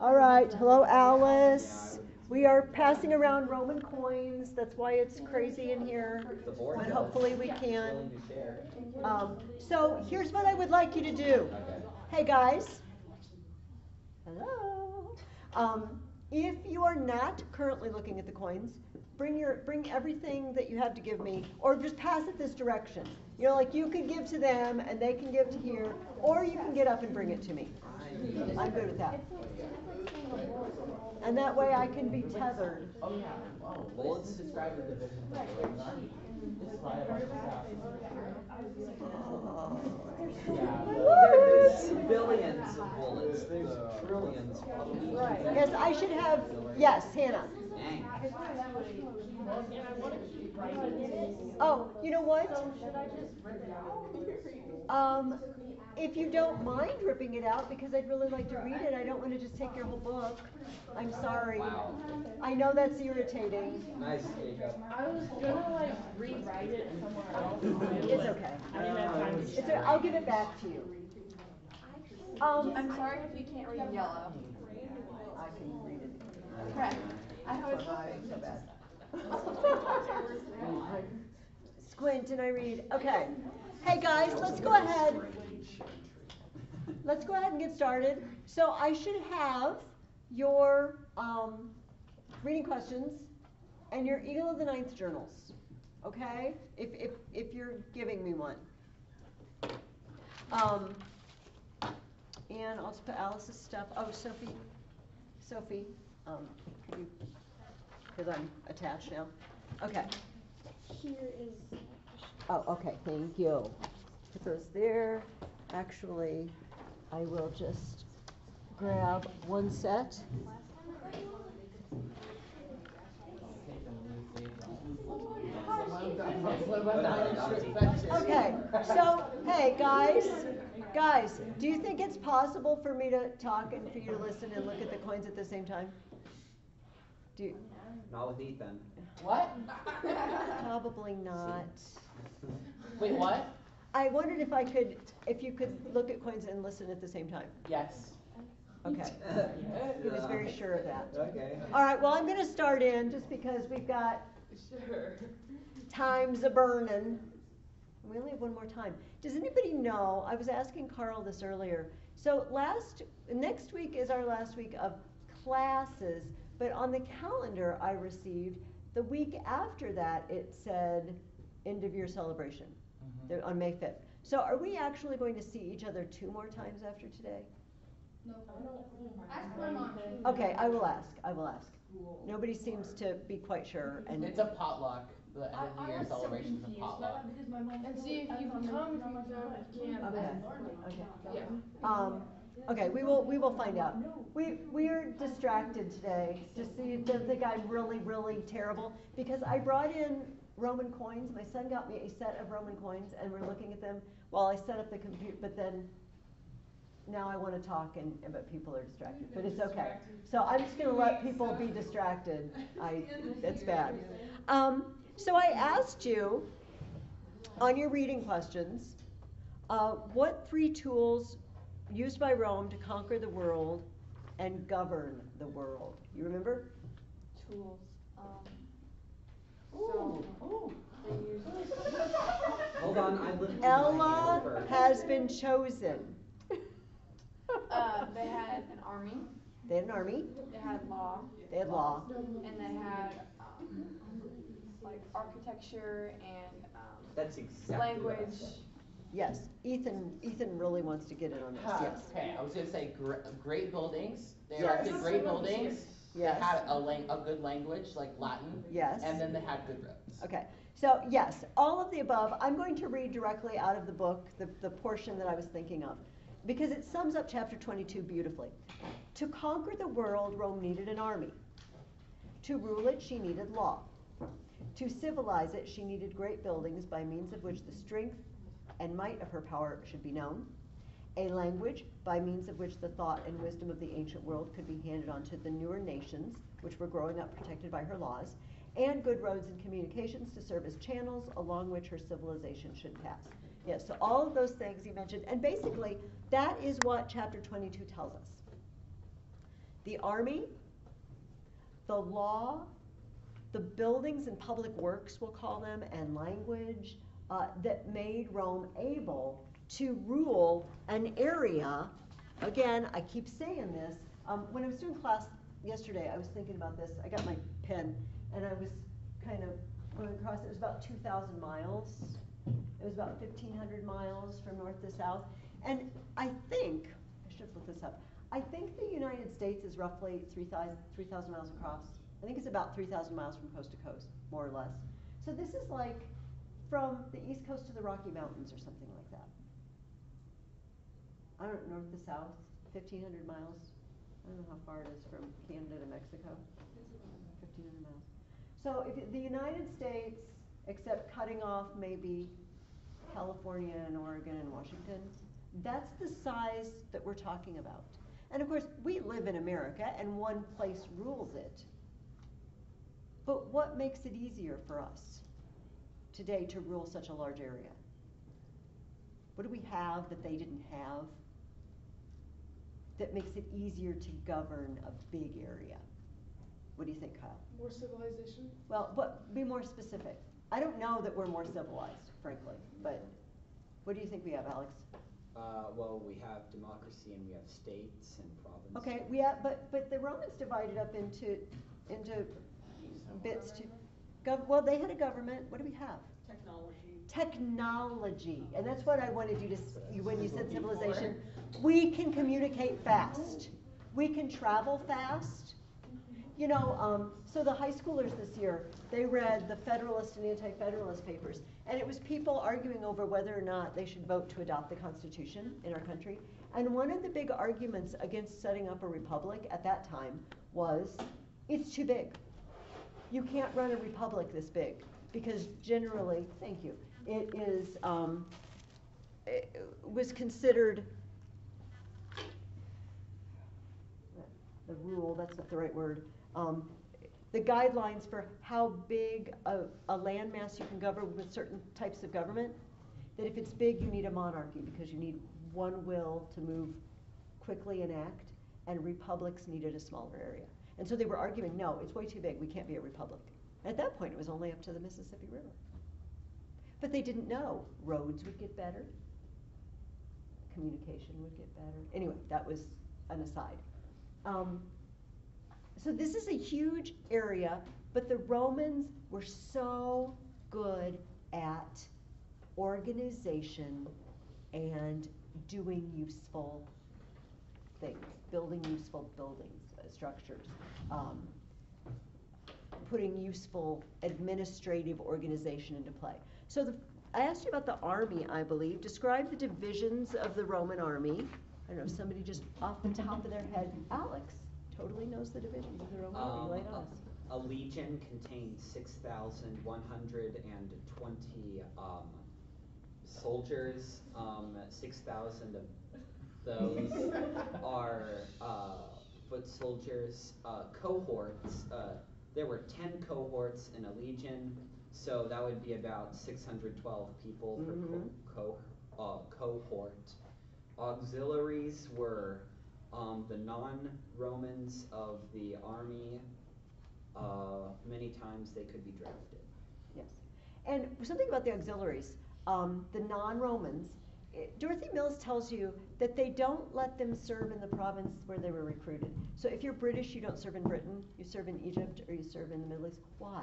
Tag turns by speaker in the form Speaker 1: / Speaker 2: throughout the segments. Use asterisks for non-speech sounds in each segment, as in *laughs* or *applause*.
Speaker 1: All right, hello Alice. We are passing around Roman coins, that's why it's crazy in here, but hopefully we can. Um, so here's what I would like you to do. Hey, guys. Hello. Um, if you are not currently looking at the coins, bring your, bring everything that you have to give me, or just pass it this direction. You know, like you could give to them and they can give to here, or you can get up and bring it to me. I'm good with that. And that way I can be tethered.
Speaker 2: Oh, yeah, describe the army. This is why I like
Speaker 3: There's billions of bullets, there's trillions.
Speaker 1: Yes, I should have, yes, Hannah.
Speaker 3: Dang.
Speaker 1: Oh, you know what? Um, if you don't mind ripping it out, because I'd really like to read it, I don't wanna just take your whole book. I'm sorry.
Speaker 3: Wow.
Speaker 1: I know that's irritating.
Speaker 3: Nice,
Speaker 4: I was gonna like rewrite it somewhere else.
Speaker 1: It's okay.
Speaker 4: I didn't have time to.
Speaker 1: It's, a- I'll give it back to you. Um,
Speaker 5: I'm sorry if you can't read yellow.
Speaker 1: I can read it.
Speaker 5: Okay. I have a
Speaker 1: So bad. *laughs* Squint and I read, okay. Hey, guys, let's go ahead. *laughs* Let's go ahead and get started. So I should have your, um, reading questions and your Eagle of the Ninth journals, okay? If, if, if you're giving me one. Um, and I'll just put Alice's stuff, oh, Sophie, Sophie, um, could you, cause I'm attached now, okay.
Speaker 6: Here is,
Speaker 1: Oh, okay, thank you. Put those there. Actually, I will just grab one set. Okay, so, hey, guys, guys, do you think it's possible for me to talk and for you to listen and look at the coins at the same time? Do you,
Speaker 3: Not with Ethan.
Speaker 2: What?
Speaker 1: probably not.
Speaker 2: Wait, what?
Speaker 1: I wondered if I could, if you could look at coins and listen at the same time.
Speaker 2: Yes.
Speaker 1: Okay, *laughs* he was very sure of that.
Speaker 3: Okay.
Speaker 1: All right, well, I'm gonna start in just because we've got
Speaker 4: Sure.
Speaker 1: time's a burning. We only have one more time. Does anybody know, I was asking Carl this earlier, so last, next week is our last week of classes, but on the calendar I received, the week after that, it said end of year celebration,
Speaker 2: Mhm.
Speaker 1: the- on May fifth. So are we actually going to see each other two more times after today? No, I'm not.
Speaker 5: Ask my mom.
Speaker 1: Okay, I will ask, I will ask. Nobody seems to be quite sure, *laughs* and.
Speaker 2: It's a potluck, the end of the year celebration's a potluck.
Speaker 4: And see if you can come, if you don't, if you can't,
Speaker 1: Okay,
Speaker 4: then.
Speaker 1: okay.
Speaker 4: Yeah.
Speaker 1: Um, okay, we will, we will find out. We, we are distracted today, just so you don't think I'm really, really terrible, because I brought in Roman coins, my son got me a set of Roman coins, and we're looking at them while I set up the computer, but then now I wanna talk and, and- but people are distracted, but it's okay. So I'm just gonna let people be distracted, I, it's bad. Um, so I asked you, on your reading questions, uh, what three tools used by Rome to conquer the world and govern the world? You remember?
Speaker 5: Tools.
Speaker 2: Ooh, ooh.
Speaker 5: they use.
Speaker 3: Hold on, I live.
Speaker 1: Ella has been chosen.
Speaker 5: Uh, they had an army.
Speaker 1: They had an army,
Speaker 5: They had law,
Speaker 1: they had law,
Speaker 5: and they had um, like architecture and um,
Speaker 3: That's exactly what I
Speaker 5: language.
Speaker 3: said.
Speaker 1: yes. Ethan, Ethan really wants to get in on this, yes.
Speaker 2: Okay, I was gonna say, gr- great buildings, they
Speaker 1: Yes.
Speaker 2: erected great buildings. They had a lang- a good language, like Latin.
Speaker 1: Yes.
Speaker 2: And then they had good roads.
Speaker 1: Okay, so yes, all of the above. I'm going to read directly out of the book, the, the portion that I was thinking of, because it sums up chapter 22 beautifully. To conquer the world, Rome needed an army. To rule it, she needed law. To civilize it, she needed great buildings by means of which the strength and might of her power should be known. A language by means of which the thought and wisdom of the ancient world could be handed on to the newer nations, which were growing up protected by her laws and good roads and communications to serve as channels along which her civilization should pass. Yes, so all of those things you mentioned, and basically, that is what chapter twenty-two tells us. the army, the law, the buildings and public works, we'll call them, and language, uh, that made Rome able to rule an area. Again, I keep saying this, um, when I was doing class yesterday, I was thinking about this, I got my pen, and I was kind of going across, it was about two thousand miles. It was about fifteen hundred miles from north to south, and I think, I should have looked this up, I think the United States is roughly three thousand, three thousand miles across. I think it's about three thousand miles from coast to coast, more or less. So this is like from the east coast to the Rocky Mountains or something like that. I don't, north to south, fifteen hundred miles. I don't know how far it is from Canada to Mexico. Fifteen hundred miles. So if the United States, except cutting off maybe California and Oregon and Washington, that's the size that we're talking about. And of course, we live in America and one place rules it. But what makes it easier for us today to rule such a large area? What do we have that they didn't have that makes it easier to govern a big area? What do you think, Kyle?
Speaker 4: More civilization?
Speaker 1: Well, but be more specific. I don't know that we're more civilized, frankly, but what do you think we have, Alex?
Speaker 3: Uh, well, we have democracy and we have states and provinces.
Speaker 1: Okay, we have, but, but the Romans divided up into, into bits to, gov, well, they had a government, what do we have?
Speaker 4: Technology.
Speaker 1: Technology, and that's what I wanted you to, s- when you said civilization. We can communicate fast, we can travel fast. You know, um, so the high schoolers this year, they read the Federalist and Anti-Federalist papers, and it was people arguing over whether or not they should vote to adopt the Constitution in our country. And one of the big arguments against setting up a republic at that time was, it's too big. You can't run a republic this big, because generally, thank you, it is, um, it was considered the rule, that's not the right word, um, the guidelines for how big a, a landmass you can govern with certain types of government, that if it's big, you need a monarchy, because you need one will to move quickly and act, and republics needed a smaller area. And so they were arguing, no, it's way too big, we can't be a republic. At that point, it was only up to the Mississippi River. But they didn't know roads would get better, communication would get better. Anyway, that was an aside. Um, so this is a huge area, but the Romans were so good at organization and doing useful things, building useful buildings, uh, structures, um, putting useful administrative organization into play. So the, I asked you about the army, I believe. Describe the divisions of the Roman army. I don't know, if somebody just off the top of their head, Alex totally knows the divisions of the Roman army,
Speaker 3: Um,
Speaker 1: lay it on us.
Speaker 3: a, a legion contained six thousand one hundred and twenty, um, soldiers. Um, six thousand of those *laughs* are, uh, foot soldiers. Uh, cohorts, uh, there were ten cohorts in a legion, so that would be about six hundred twelve people per
Speaker 1: Mhm.
Speaker 3: co- co- uh, cohort. Auxiliaries were, um, the non-Romans of the army, uh, many times they could be drafted.
Speaker 1: Yes. And something about the auxiliaries, um, the non-Romans, eh, Dorothy Mills tells you that they don't let them serve in the province where they were recruited. So if you're British, you don't serve in Britain, you serve in Egypt, or you serve in the Middle East. Why?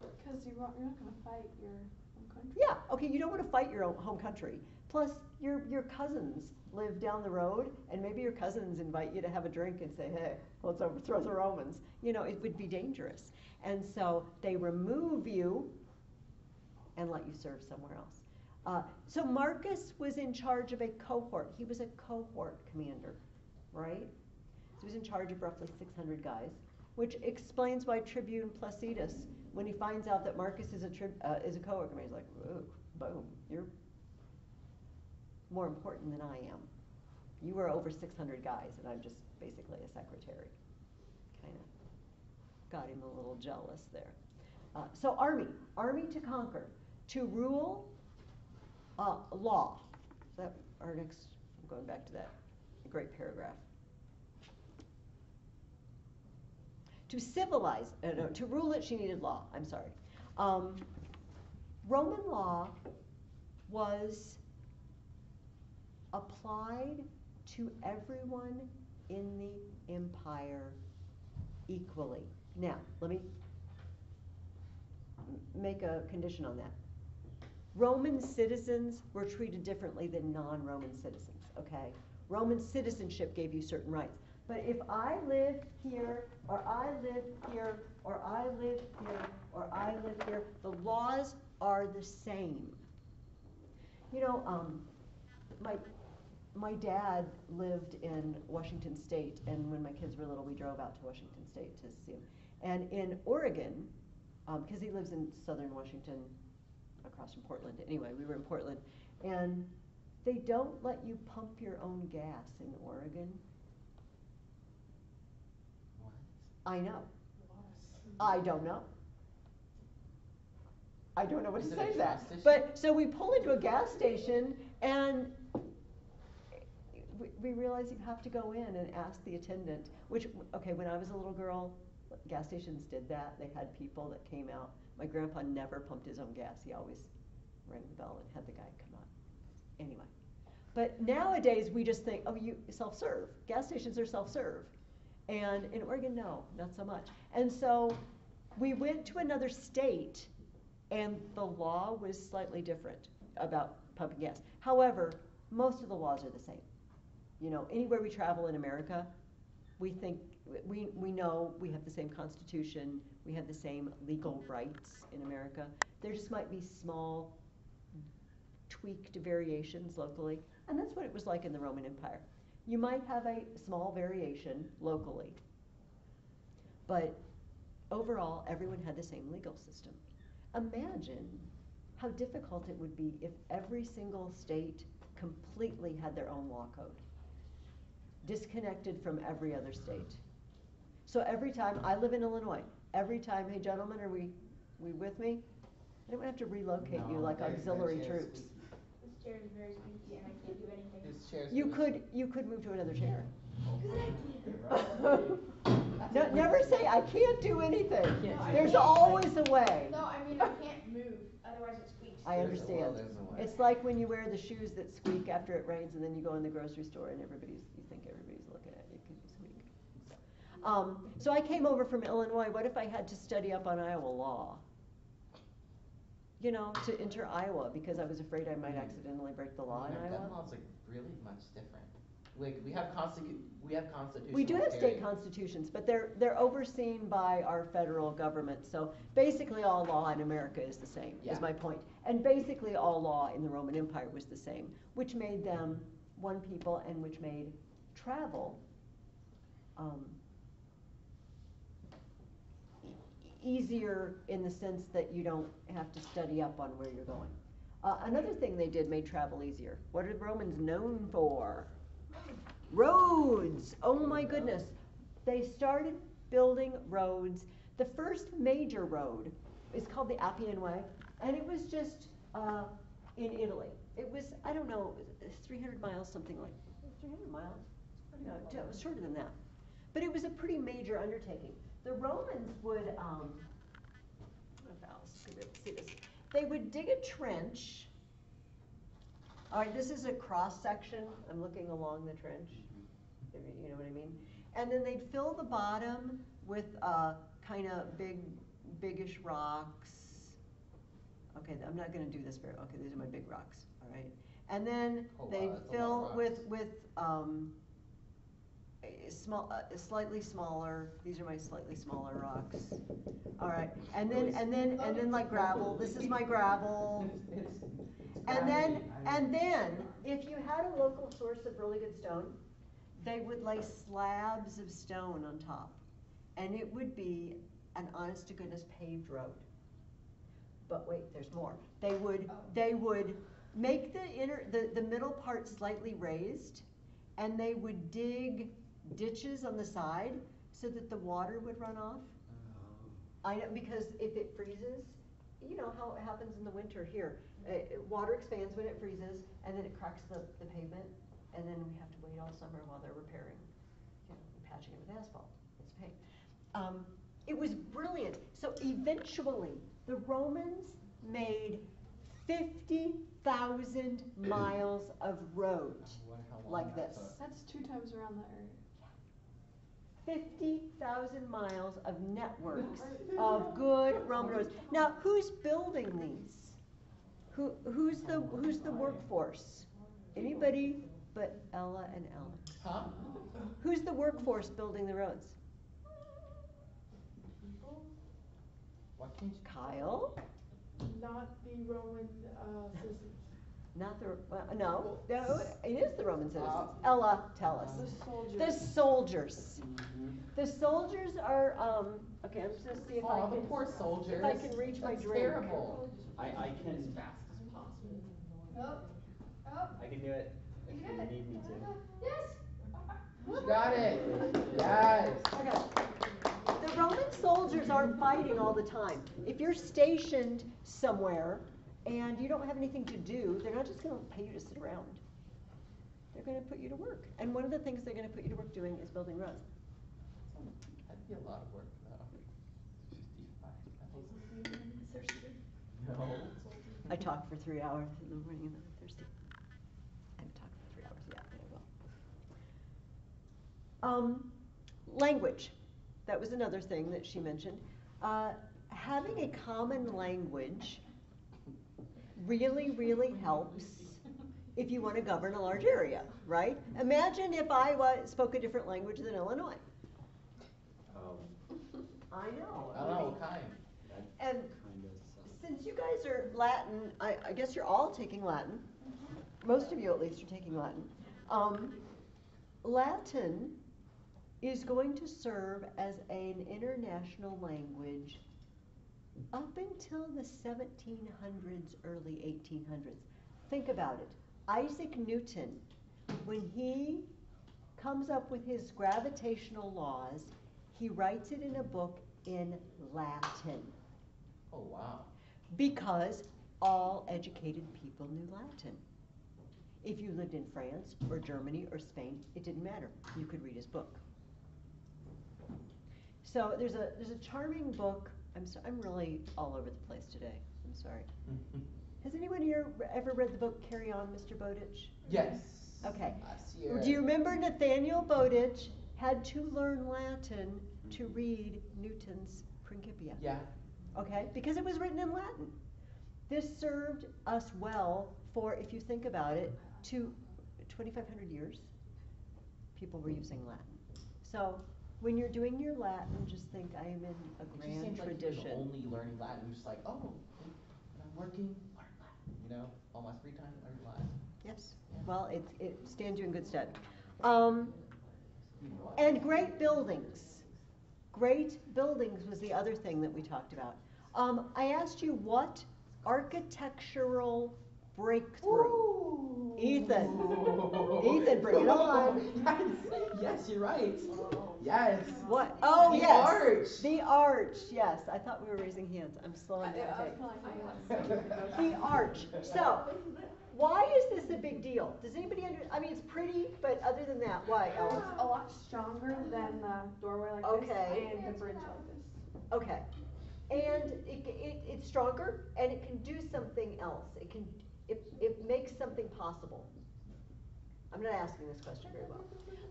Speaker 5: Because you you're not gonna fight your own country.
Speaker 1: Yeah, okay, you don't want to fight your own home country. Plus, your, your cousins live down the road, and maybe your cousins invite you to have a drink and say, hey, let's overthrow the Romans. You know, it would be dangerous. And so they remove you and let you serve somewhere else. Uh, so Marcus was in charge of a cohort. He was a cohort commander, right? So he was in charge of roughly 600 guys, which explains why Tribune Placidus, when he finds out that Marcus is a trib, uh, is a cohort commander, he's like, "Whoa, boom, you're more important than I am. You are over 600 guys, and I'm just basically a secretary. Kind of got him a little jealous there. Uh, so army, army to conquer, to rule, uh, law. Is that our next? I'm going back to that great paragraph. To civilize, uh, no, to rule it, she needed law, I'm sorry. Um, Roman law was applied to everyone in the empire equally. Now, let me make a condition on that. Roman citizens were treated differently than non-Roman citizens, okay? Roman citizenship gave you certain rights. But if I live here, or I live here, or I live here, or I live here, the laws are the same. You know, um, my, my dad lived in Washington State, and when my kids were little, we drove out to Washington State to see him. And in Oregon, um, because he lives in southern Washington, across from Portland. Anyway, we were in Portland, and they don't let you pump your own gas in Oregon.
Speaker 2: What?
Speaker 1: I know. I don't know. I don't know what to say to that.
Speaker 2: station?
Speaker 1: But, so we pull into a gas station and we, realize you have to go in and ask the attendant, which, okay, when I was a little girl, gas stations did that. They had people that came out. My grandpa never pumped his own gas. He always rang the bell and had the guy come out. Anyway. But nowadays, we just think, oh, you, self-serve. Gas stations are self-serve. And in Oregon, no, not so much. And so we went to another state and the law was slightly different about pumping gas. However, most of the laws are the same. You know, anywhere we travel in America, we think, we, we know we have the same constitution, we have the same legal mm-hmm. rights in America. There just might be small tweaked variations locally, and that's what it was like in the Roman Empire. You might have a small variation locally, but overall, everyone had the same legal system. Imagine how difficult it would be if every single state completely had their own law code, disconnected from every other state. So every time, I live in Illinois, every time, hey gentlemen, are we, we with me? I don't have to relocate you
Speaker 2: No,
Speaker 1: like
Speaker 2: very-
Speaker 1: auxiliary
Speaker 2: very
Speaker 1: troops.
Speaker 2: squeaky.
Speaker 4: This chair is very squeaky and I can't do anything.
Speaker 2: His chair's
Speaker 1: You
Speaker 2: really-
Speaker 1: could, you could move to another chair.
Speaker 2: Right. *laughs*
Speaker 1: No, never say, I can't do anything.
Speaker 4: No, I
Speaker 1: There's
Speaker 4: can't.
Speaker 1: always a way.
Speaker 4: No, I mean, I can't move, otherwise it squeaks.
Speaker 1: I
Speaker 2: There's a- well,
Speaker 1: understand.
Speaker 2: there's a way.
Speaker 1: It's like when you wear the shoes that squeak after it rains and then you go in the grocery store and everybody's, you think everybody's looking at you because you squeak. So, Um, so I came over from Illinois, what if I had to study up on Iowa law? You know, to enter Iowa because I was afraid I might accidentally break the law in
Speaker 2: Our gun
Speaker 1: Iowa?
Speaker 2: laws are really much different. Like, we have constitu- we have constitutional
Speaker 1: We do have state constitutions, but they're, they're overseen by our federal government, so basically all law in America is the same,
Speaker 2: Yeah.
Speaker 1: is my point. And basically all law in the Roman Empire was the same, which made them one people and which made travel, um, e- easier in the sense that you don't have to study up on where you're going. Uh, another thing they did made travel easier. What are the Romans known for? Roads. Oh my goodness. They started building roads. The first major road is called the Appian Way, and it was just uh, in Italy. It was, I don't know, 300 miles, something like 300 miles? No, it was shorter than that. But it was a pretty major undertaking. The Romans would, um, don't if Alice see this. They would dig a trench. All right, this is a cross section. I'm looking along the trench. You, know what I mean? And then they'd fill the bottom with uh, kind of big, biggish rocks. Okay, I'm not gonna do this very, okay, these are my big rocks, all right? And then
Speaker 2: Oh,
Speaker 1: they'd
Speaker 2: that's a lot of
Speaker 1: fill with, with, um, small, uh, slightly smaller, these are my slightly smaller rocks. All right, and then, and then, and then like gravel, this is my gravel. *laughs* And then, and then, if you had a local source of really good stone, they would lay slabs of stone on top. And it would be an honest to goodness paved road. But wait, there's more. They would, they would make the inner, the, the middle part slightly raised, and they would dig ditches on the side so that the water would run off. Oh. I know, because if it freezes, you know how it happens in the winter here. Uh, uh, water expands when it freezes, and then it cracks the, the pavement, and then we have to wait all summer while they're repairing, you know, patching it with asphalt. It's a pain. Um, was brilliant. So eventually, the Romans made fifty thousand *clears throat* miles of road
Speaker 2: Wonder how long
Speaker 1: like this.
Speaker 5: That's two times around the earth.
Speaker 1: Fifty thousand miles of networks *laughs* of good Roman roads. Now, who's building these? Who, who's the, who's the workforce? Anybody but Ella and Ellen.
Speaker 2: Huh?
Speaker 1: Who's the workforce building the roads?
Speaker 2: Why can't?
Speaker 1: Kyle?
Speaker 4: Not the Roman, uh, citizens.
Speaker 1: Not the, uh, no, no, it is the Roman citizens.
Speaker 2: Uh,
Speaker 1: Ella, tell us.
Speaker 5: The soldiers.
Speaker 1: The soldiers.
Speaker 2: Mhm.
Speaker 1: The soldiers are, um, okay, I'm just gonna see if I
Speaker 2: Aw, the
Speaker 1: can,
Speaker 2: poor soldiers.
Speaker 1: if I can reach my
Speaker 2: That's
Speaker 1: drink.
Speaker 2: terrible.
Speaker 3: I, I can,
Speaker 2: fast as possible.
Speaker 5: Oh, oh,
Speaker 3: I can do it if
Speaker 5: you
Speaker 3: you need me to.
Speaker 5: Yes.
Speaker 2: You got it. Yes.
Speaker 1: Okay. The Roman soldiers aren't fighting all the time. If you're stationed somewhere and you don't have anything to do, they're not just gonna pay you to sit around. They're gonna put you to work. And one of the things they're gonna put you to work doing is building roads.
Speaker 2: That'd be a lot of work though. Fifty-five. No.
Speaker 1: I talked for three hours in the morning and I'm thirsty. I haven't talked for three hours yet, but I will. Um, language, that was another thing that she mentioned. Uh, having a common language really, really helps if you wanna govern a large area, right? Imagine if I spoke a different language than Illinois.
Speaker 3: Oh,
Speaker 1: I know.
Speaker 2: I don't know what kind.
Speaker 1: And
Speaker 3: kind of sucks.
Speaker 1: Since you guys are Latin, I, I guess you're all taking Latin. Most of you at least are taking Latin. Um, Latin is going to serve as an international language up until the 1700s, early 1800s. Think about it. Isaac Newton, when he comes up with his gravitational laws, he writes it in a book in Latin
Speaker 2: Oh, wow.
Speaker 1: Because all educated people knew Latin. If you lived in France or Germany or Spain, it didn't matter. You could read his book. So there's a there's a charming book. I'm so, I'm really all over the place today. I'm sorry. *laughs* Has anyone here ever read the book Carry On, Mr. Bowditch?
Speaker 2: Yes.
Speaker 1: Okay. Do you remember Nathaniel Bowditch had to learn Latin to read Newton's Principia?
Speaker 2: Yeah.
Speaker 1: Okay? Because it was written in Latin. This served us well for, if you think about it, to 2,500 years, people were using Latin. So when you're doing your Latin, just think I am in a grand
Speaker 2: seems like
Speaker 1: tradition.
Speaker 2: only learning Latin. You're just like, oh, when I'm working, learn Latin. You know, all my free time, learn Latin.
Speaker 1: Yes, well, it, it stands you in good stead. Um,
Speaker 2: You know what?
Speaker 1: and great buildings. Great buildings was the other thing that we talked about. Um, I asked you what architectural breakthrough. Ethan. Ethan, bring it on.
Speaker 2: Yes, yes, you're right. Yes.
Speaker 1: What? Oh,
Speaker 2: The
Speaker 1: yes.
Speaker 2: arch.
Speaker 1: The arch, yes. I thought we were raising hands. I'm slowing down. Okay. The arch. So, why is this a big deal? Does anybody under, I mean, it's pretty, but other than that, why,
Speaker 5: It's a lot stronger than the doorway like
Speaker 1: Okay.
Speaker 5: this and the bridge like this.
Speaker 1: Okay. And it, it, it's stronger and it can do something else. It can, it, it makes something possible. I'm not asking this question very well.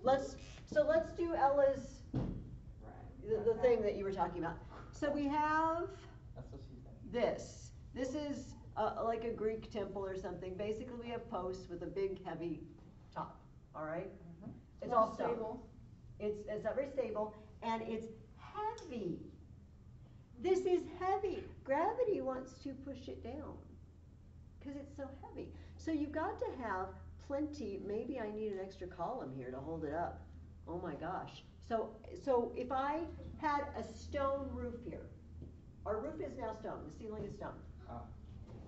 Speaker 1: Let's, so let's do Ella's, the, the thing that you were talking about. So we have
Speaker 2: That's what she said.
Speaker 1: this. This is uh, like a Greek temple or something. Basically, we have posts with a big, heavy top, all right? It's all stone.
Speaker 5: stable.
Speaker 1: It's, it's not very stable, and it's heavy. This is heavy. Gravity wants to push it down, because it's so heavy. So you've got to have plenty, maybe I need an extra column here to hold it up. Oh my gosh. So, so if I had a stone roof here, our roof is now stone, the ceiling is stone.
Speaker 2: Ah.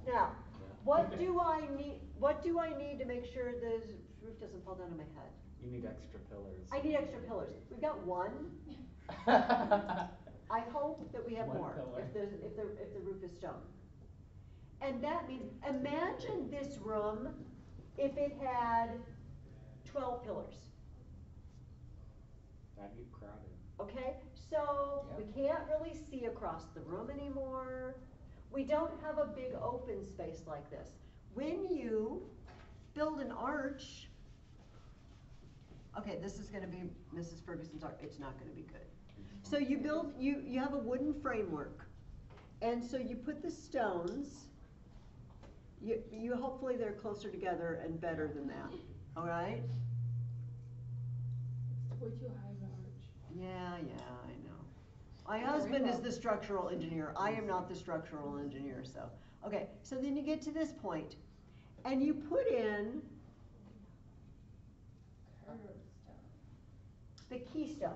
Speaker 1: Now, what do I need, what do I need to make sure the roof doesn't fall down on my head?
Speaker 3: You need extra pillars.
Speaker 1: I need extra pillars. We've got one. *laughs* I hope that we have
Speaker 2: One
Speaker 1: more, if there's, if the, if the roof is stone. And that means, imagine this room if it had twelve pillars.
Speaker 3: That'd get crowded.
Speaker 1: Okay, so we can't really see across the room anymore. We don't have a big open space like this. When you build an arch, okay, this is gonna be Mrs. Ferguson's art, it's not gonna be good. So you build, you, you have a wooden framework, and so you put the stones, you, you, hopefully they're closer together and better than that, all right?
Speaker 4: It's way too high arch.
Speaker 1: Yeah, yeah, I know. My husband is the structural engineer, I am not the structural engineer, so, okay, so then you get to this point, and you put in
Speaker 4: Curved
Speaker 1: the keystone.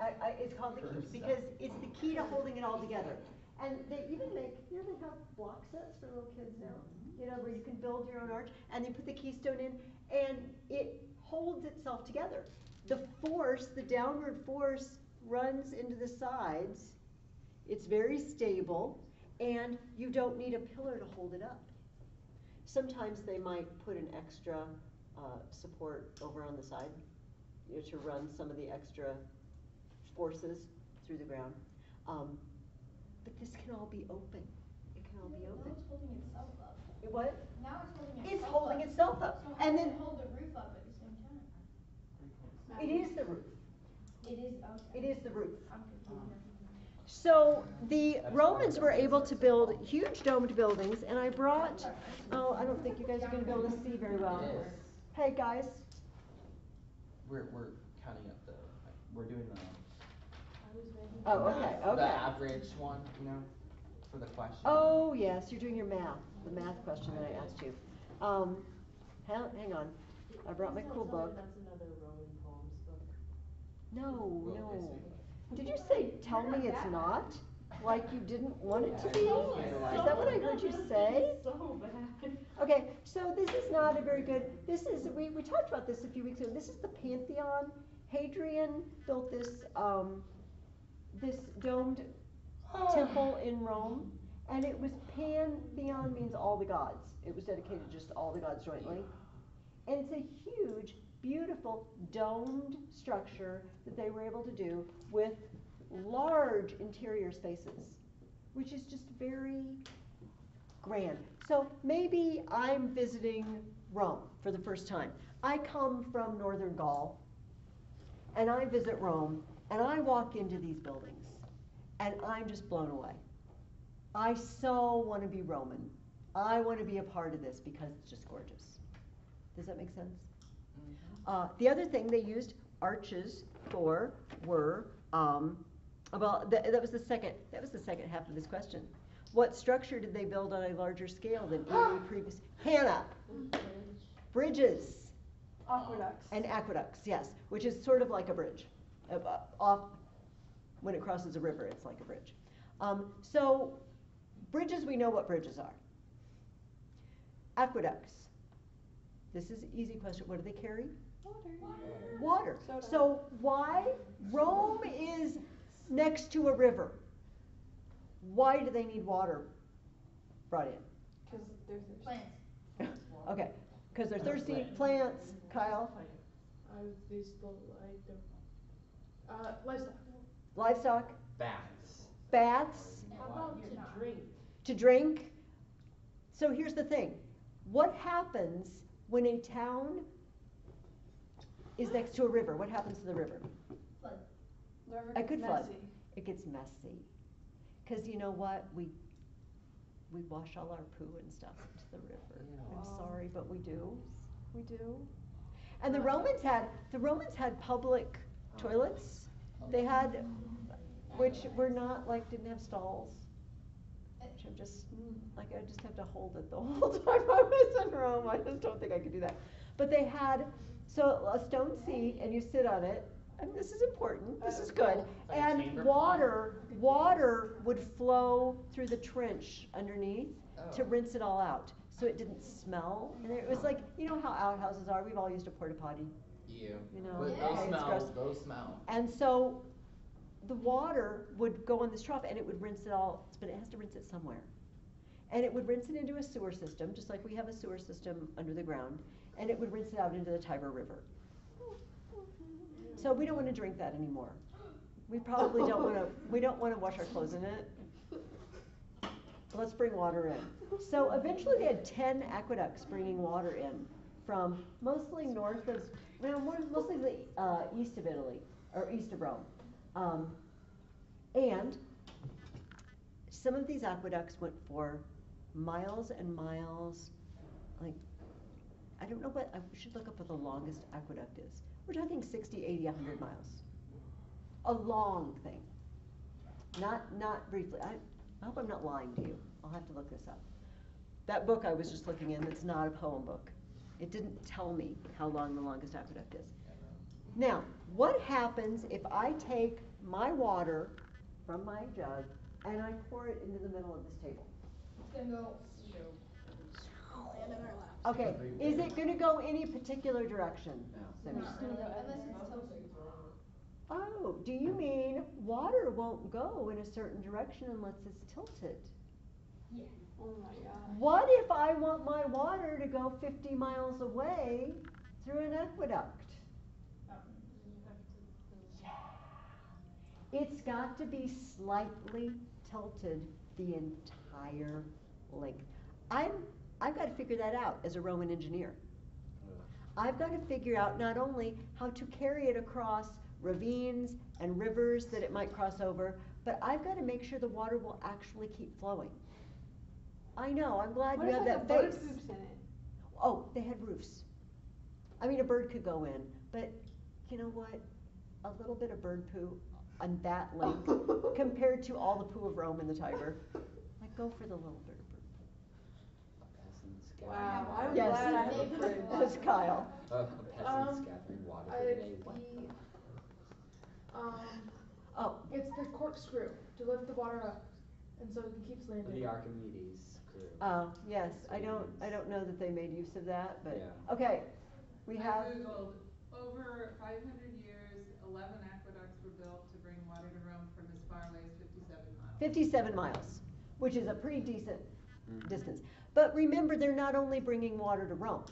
Speaker 1: I, I, it's called the key, because it's the key to holding it all together. And they even make, you know, they have block sets for little kids now, you know, where you can build your own arch, and they put the keystone in, and it holds itself together. The force, the downward force runs into the sides, it's very stable, and you don't need a pillar to hold it up. Sometimes they might put an extra, uh, support over on the side, you know, to run some of the extra forces through the ground. Um, but this can all be open, it can all be open.
Speaker 7: Now
Speaker 1: open.
Speaker 7: it's holding itself up.
Speaker 1: It What?
Speaker 7: Now it's holding itself up.
Speaker 1: It's holding itself up,
Speaker 7: So
Speaker 1: and then,
Speaker 7: hold the roof up at the same time?
Speaker 1: it is the roof,
Speaker 7: It is, okay.
Speaker 1: it is the roof.
Speaker 7: I'm.
Speaker 1: So the Romans were able to build huge domed buildings, and I brought, oh, I don't think you guys are gonna be able to see very well. Hey, guys,
Speaker 2: We're, we're counting up the, we're doing the.
Speaker 4: I was ready.
Speaker 1: Oh, okay,
Speaker 2: The
Speaker 1: okay.
Speaker 2: average one, you know, for the question.
Speaker 1: oh, yes, you're doing your math, the math question that I asked you. Um, hang, hang on, I brought my cool
Speaker 4: don't tell me
Speaker 1: book.
Speaker 4: That's another Roman poems book.
Speaker 1: No,
Speaker 2: Well,
Speaker 1: no. Did you say, tell me it's not? Like you didn't want it to be? Is that what I heard you *laughs* say?
Speaker 4: So bad.
Speaker 1: Okay, so this is not a very good, this is, we, we talked about this a few weeks ago, this is the Pantheon. Hadrian built this, um, this domed temple in Rome, and it was Pantheon means all the gods. It was dedicated just to all the gods jointly. And it's a huge, beautiful domed structure that they were able to do with large interior spaces, which is just very grand. So maybe I'm visiting Rome for the first time. I come from northern Gaul, and I visit Rome, and I walk into these buildings, and I'm just blown away. I so want to be Roman. I want to be a part of this because it's just gorgeous. Does that make sense?
Speaker 2: Mhm.
Speaker 1: Uh, the other thing they used arches for were, um, well, th- that was the second, that was the second half of this question. What structure did they build on a larger scale than any *gasps* previous? Hannah, bridges
Speaker 5: Aqueducts.
Speaker 1: and aqueducts, yes, which is sort of like a bridge. Uh, off, when it crosses a river, it's like a bridge. Um, so, bridges, we know what bridges are. Aqueducts. This is an easy question. What do they carry? Water.
Speaker 5: Soda.
Speaker 1: So why Rome is next to a river? Why do they need water brought in?
Speaker 5: Cause there's.
Speaker 7: Plants.
Speaker 1: Okay, because they're thirsty plants. *laughs* Kyle,
Speaker 4: I was these the like the, uh, livestock.
Speaker 1: livestock,
Speaker 3: Baths.
Speaker 1: baths
Speaker 7: How
Speaker 4: How
Speaker 7: about
Speaker 4: about to drink?
Speaker 1: to drink. So here's the thing: what happens when a town is next to a river? What happens to the river?
Speaker 7: Flood.
Speaker 5: The river
Speaker 1: I
Speaker 5: gets
Speaker 1: could flood.
Speaker 5: messy.
Speaker 1: It gets messy. Cause you know what, we, we wash all our poo and stuff into the river. I'm
Speaker 5: Ew.
Speaker 1: sorry, but we do, we do. And the Romans had, the Romans had public toilets, they had, which were not, like, didn't have stalls. Which I'm just, mm, like, I just have to hold it the *laughs* whole time I was in Rome, I just don't think I could do that. But they had, so a stone seat, and you sit on it, and this is important, this is good. And water, water would flow through the trench underneath to
Speaker 2: Oh.
Speaker 1: rinse it all out, so it didn't smell. And it was like, you know how outhouses are, we've all used a porta potty.
Speaker 2: You.
Speaker 1: You know,
Speaker 2: With
Speaker 7: okay,
Speaker 2: those
Speaker 7: it's
Speaker 2: smells,
Speaker 1: gross.
Speaker 2: those smell.
Speaker 1: And so the water would go in this trough and it would rinse it all, but it has to rinse it somewhere. And it would rinse it into a sewer system, just like we have a sewer system under the ground, and it would rinse it out into the Tiber River. So we don't wanna drink that anymore. We probably don't wanna, we don't wanna wash our clothes in it. Let's bring water in. So eventually they had ten aqueducts bringing water in from mostly north of, well, more, mostly the, uh, east of Italy, or east of Rome. Um, and some of these aqueducts went for miles and miles, like, I don't know what, I should look up what the longest aqueduct is. We're talking 60, 80, 100 miles. A long thing. Not, not briefly. I, I hope I'm not lying to you. I'll have to look this up. That book I was just looking in, it's not a poem book. It didn't tell me how long the longest aqueduct is. Now, what happens if I take my water from my jug and I pour it into the middle of this table?
Speaker 7: It's gonna go.
Speaker 5: Land on our laps.
Speaker 1: Okay, is it gonna go any particular direction?
Speaker 3: No.
Speaker 1: Simi?
Speaker 7: Not unless it's tilted.
Speaker 1: Oh, do you mean water won't go in a certain direction unless it's tilted?
Speaker 7: Yeah.
Speaker 5: Oh my god.
Speaker 1: What if I want my water to go fifty miles away through an aqueduct? It's got to be slightly tilted the entire length. I'm, I've got to figure that out as a Roman engineer. I've got to figure out not only how to carry it across ravines and rivers that it might cross over, but I've got to make sure the water will actually keep flowing. I know, I'm glad
Speaker 5: What
Speaker 1: you
Speaker 5: if
Speaker 1: have
Speaker 5: like a
Speaker 1: that
Speaker 5: bird
Speaker 1: face.
Speaker 5: poops in it?
Speaker 1: Oh, they had roofs. I mean, a bird could go in, but you know what? A little bit of bird poo on that lake *laughs* compared to all the poo of Rome and the Tiber. Like, go for the little bit of bird
Speaker 3: Peasants
Speaker 5: Wow, I'm
Speaker 1: Yes.
Speaker 5: glad I *laughs*
Speaker 7: Yes.
Speaker 5: have birds.
Speaker 1: poo. That's Kyle.
Speaker 3: Uh, peasants
Speaker 4: Um,
Speaker 3: gathering water for the day. What?
Speaker 4: the, um,
Speaker 1: Oh,
Speaker 4: it's the corkscrew to lift the water up, and so it keeps landing.
Speaker 3: The Archimedes screw.
Speaker 1: oh, yes, I don't, I don't know that they made use of that, but,
Speaker 3: Yeah.
Speaker 1: okay. We
Speaker 8: I
Speaker 1: have,
Speaker 8: Googled, over five hundred years, eleven aqueducts were built to bring water to Rome from as far away as fifty-seven miles.
Speaker 1: fifty-seven miles, which is a pretty decent
Speaker 3: Mhm.
Speaker 1: distance. But remember, they're not only bringing water to Rome.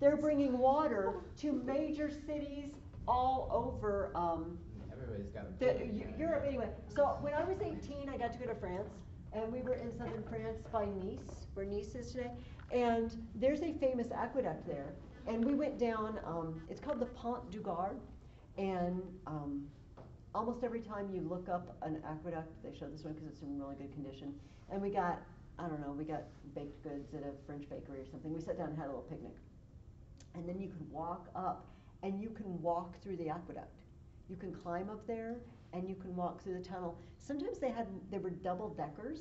Speaker 1: They're bringing water to major cities all over, um,
Speaker 2: Everybody's got a.
Speaker 1: the, Eu- Europe anyway. So when I was eighteen, I got to go to France, and we were in southern France by Nice, where Nice is today. And there's a famous aqueduct there, and we went down, um, it's called the Pont du Gard, and, um, almost every time you look up an aqueduct, they show this one because it's in really good condition. And we got, I don't know, we got baked goods at a French bakery or something. We sat down and had a little picnic. And then you can walk up, and you can walk through the aqueduct. You can climb up there, and you can walk through the tunnel. Sometimes they had, they were double deckers,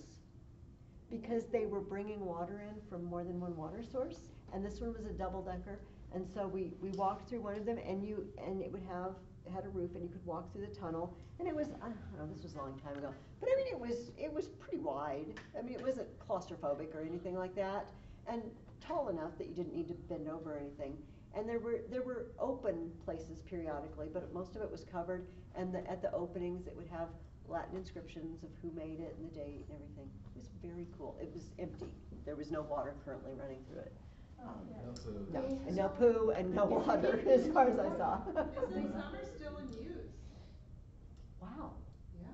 Speaker 1: because they were bringing water in from more than one water source, and this one was a double decker. And so we, we walked through one of them, and you, and it would have, it had a roof, and you could walk through the tunnel. And it was, I don't know, this was a long time ago, but I mean, it was, it was pretty wide. I mean, it wasn't claustrophobic or anything like that, and tall enough that you didn't need to bend over or anything. And there were, there were open places periodically, but most of it was covered, and the, at the openings, it would have Latin inscriptions of who made it and the date and everything. It was very cool. It was empty. There was no water currently running through it. Um,
Speaker 2: No food.
Speaker 1: No, and no poo and no *laughs* water *laughs* as far as I saw.
Speaker 8: Is the summer still in use?
Speaker 1: Wow.
Speaker 8: Yeah.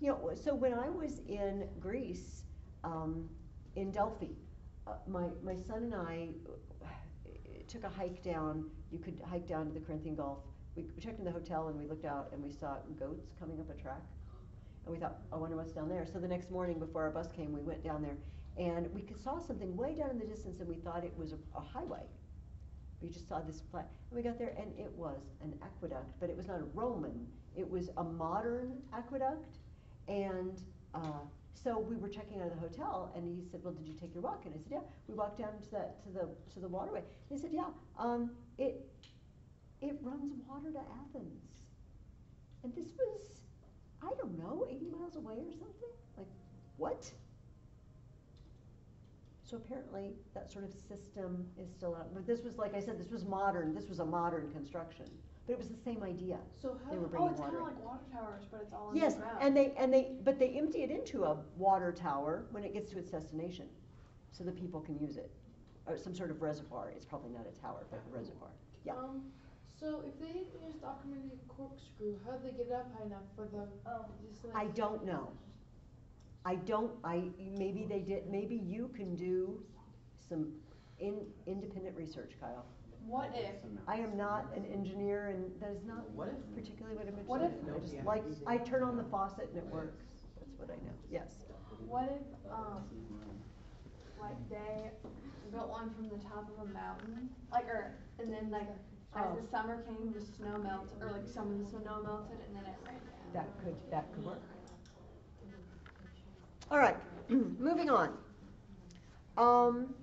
Speaker 1: You know, so when I was in Greece, um, in Delphi, uh, my, my son and I uh, took a hike down, you could hike down to the Corinthian Gulf. We checked in the hotel and we looked out and we saw goats coming up a track. And we thought, I wonder what's down there. So the next morning before our bus came, we went down there and we could, saw something way down in the distance and we thought it was a, a highway. We just saw this flat, and we got there and it was an aqueduct, but it was not a Roman, it was a modern aqueduct. And, uh, so we were checking out of the hotel and he said, well, did you take your walk? And I said, yeah. We walked down to that, to the, to the waterway. He said, yeah, um, it, it runs water to Athens. And this was, I don't know, eighty miles away or something? Like, what? So apparently, that sort of system is still out, but this was, like I said, this was modern, this was a modern construction, but it was the same idea.
Speaker 4: So how?
Speaker 1: They were
Speaker 5: Oh,
Speaker 1: bringing
Speaker 5: it's
Speaker 1: water
Speaker 5: kinda
Speaker 1: in.
Speaker 5: like water towers, but it's all
Speaker 1: Yes,
Speaker 5: underground.
Speaker 1: and they, and they, but they empty it into a water tower when it gets to its destination, so that people can use it. Or some sort of reservoir, it's probably not a tower, but a reservoir, yeah.
Speaker 4: Um, So if they didn't use the corkscrew, how'd they get it up high enough for the,
Speaker 7: Oh.
Speaker 4: just like?
Speaker 1: I don't know. I don't, I, maybe they did, maybe you can do some in, independent research, Kyle.
Speaker 5: What if,
Speaker 1: I am not an engineer and that is not
Speaker 2: What if-
Speaker 1: particularly what I'm
Speaker 5: What
Speaker 1: interested in. I just like, I turn on the faucet and it works. That's what I know, yes.
Speaker 5: what if, um, like they built one from the top of a mountain, like, or, and then like, as
Speaker 1: Oh.
Speaker 5: the summer came, the snow melted, or like some of the snow melted and then it rained down.
Speaker 1: That could, that could work. All right, *clears throat* moving on. Um,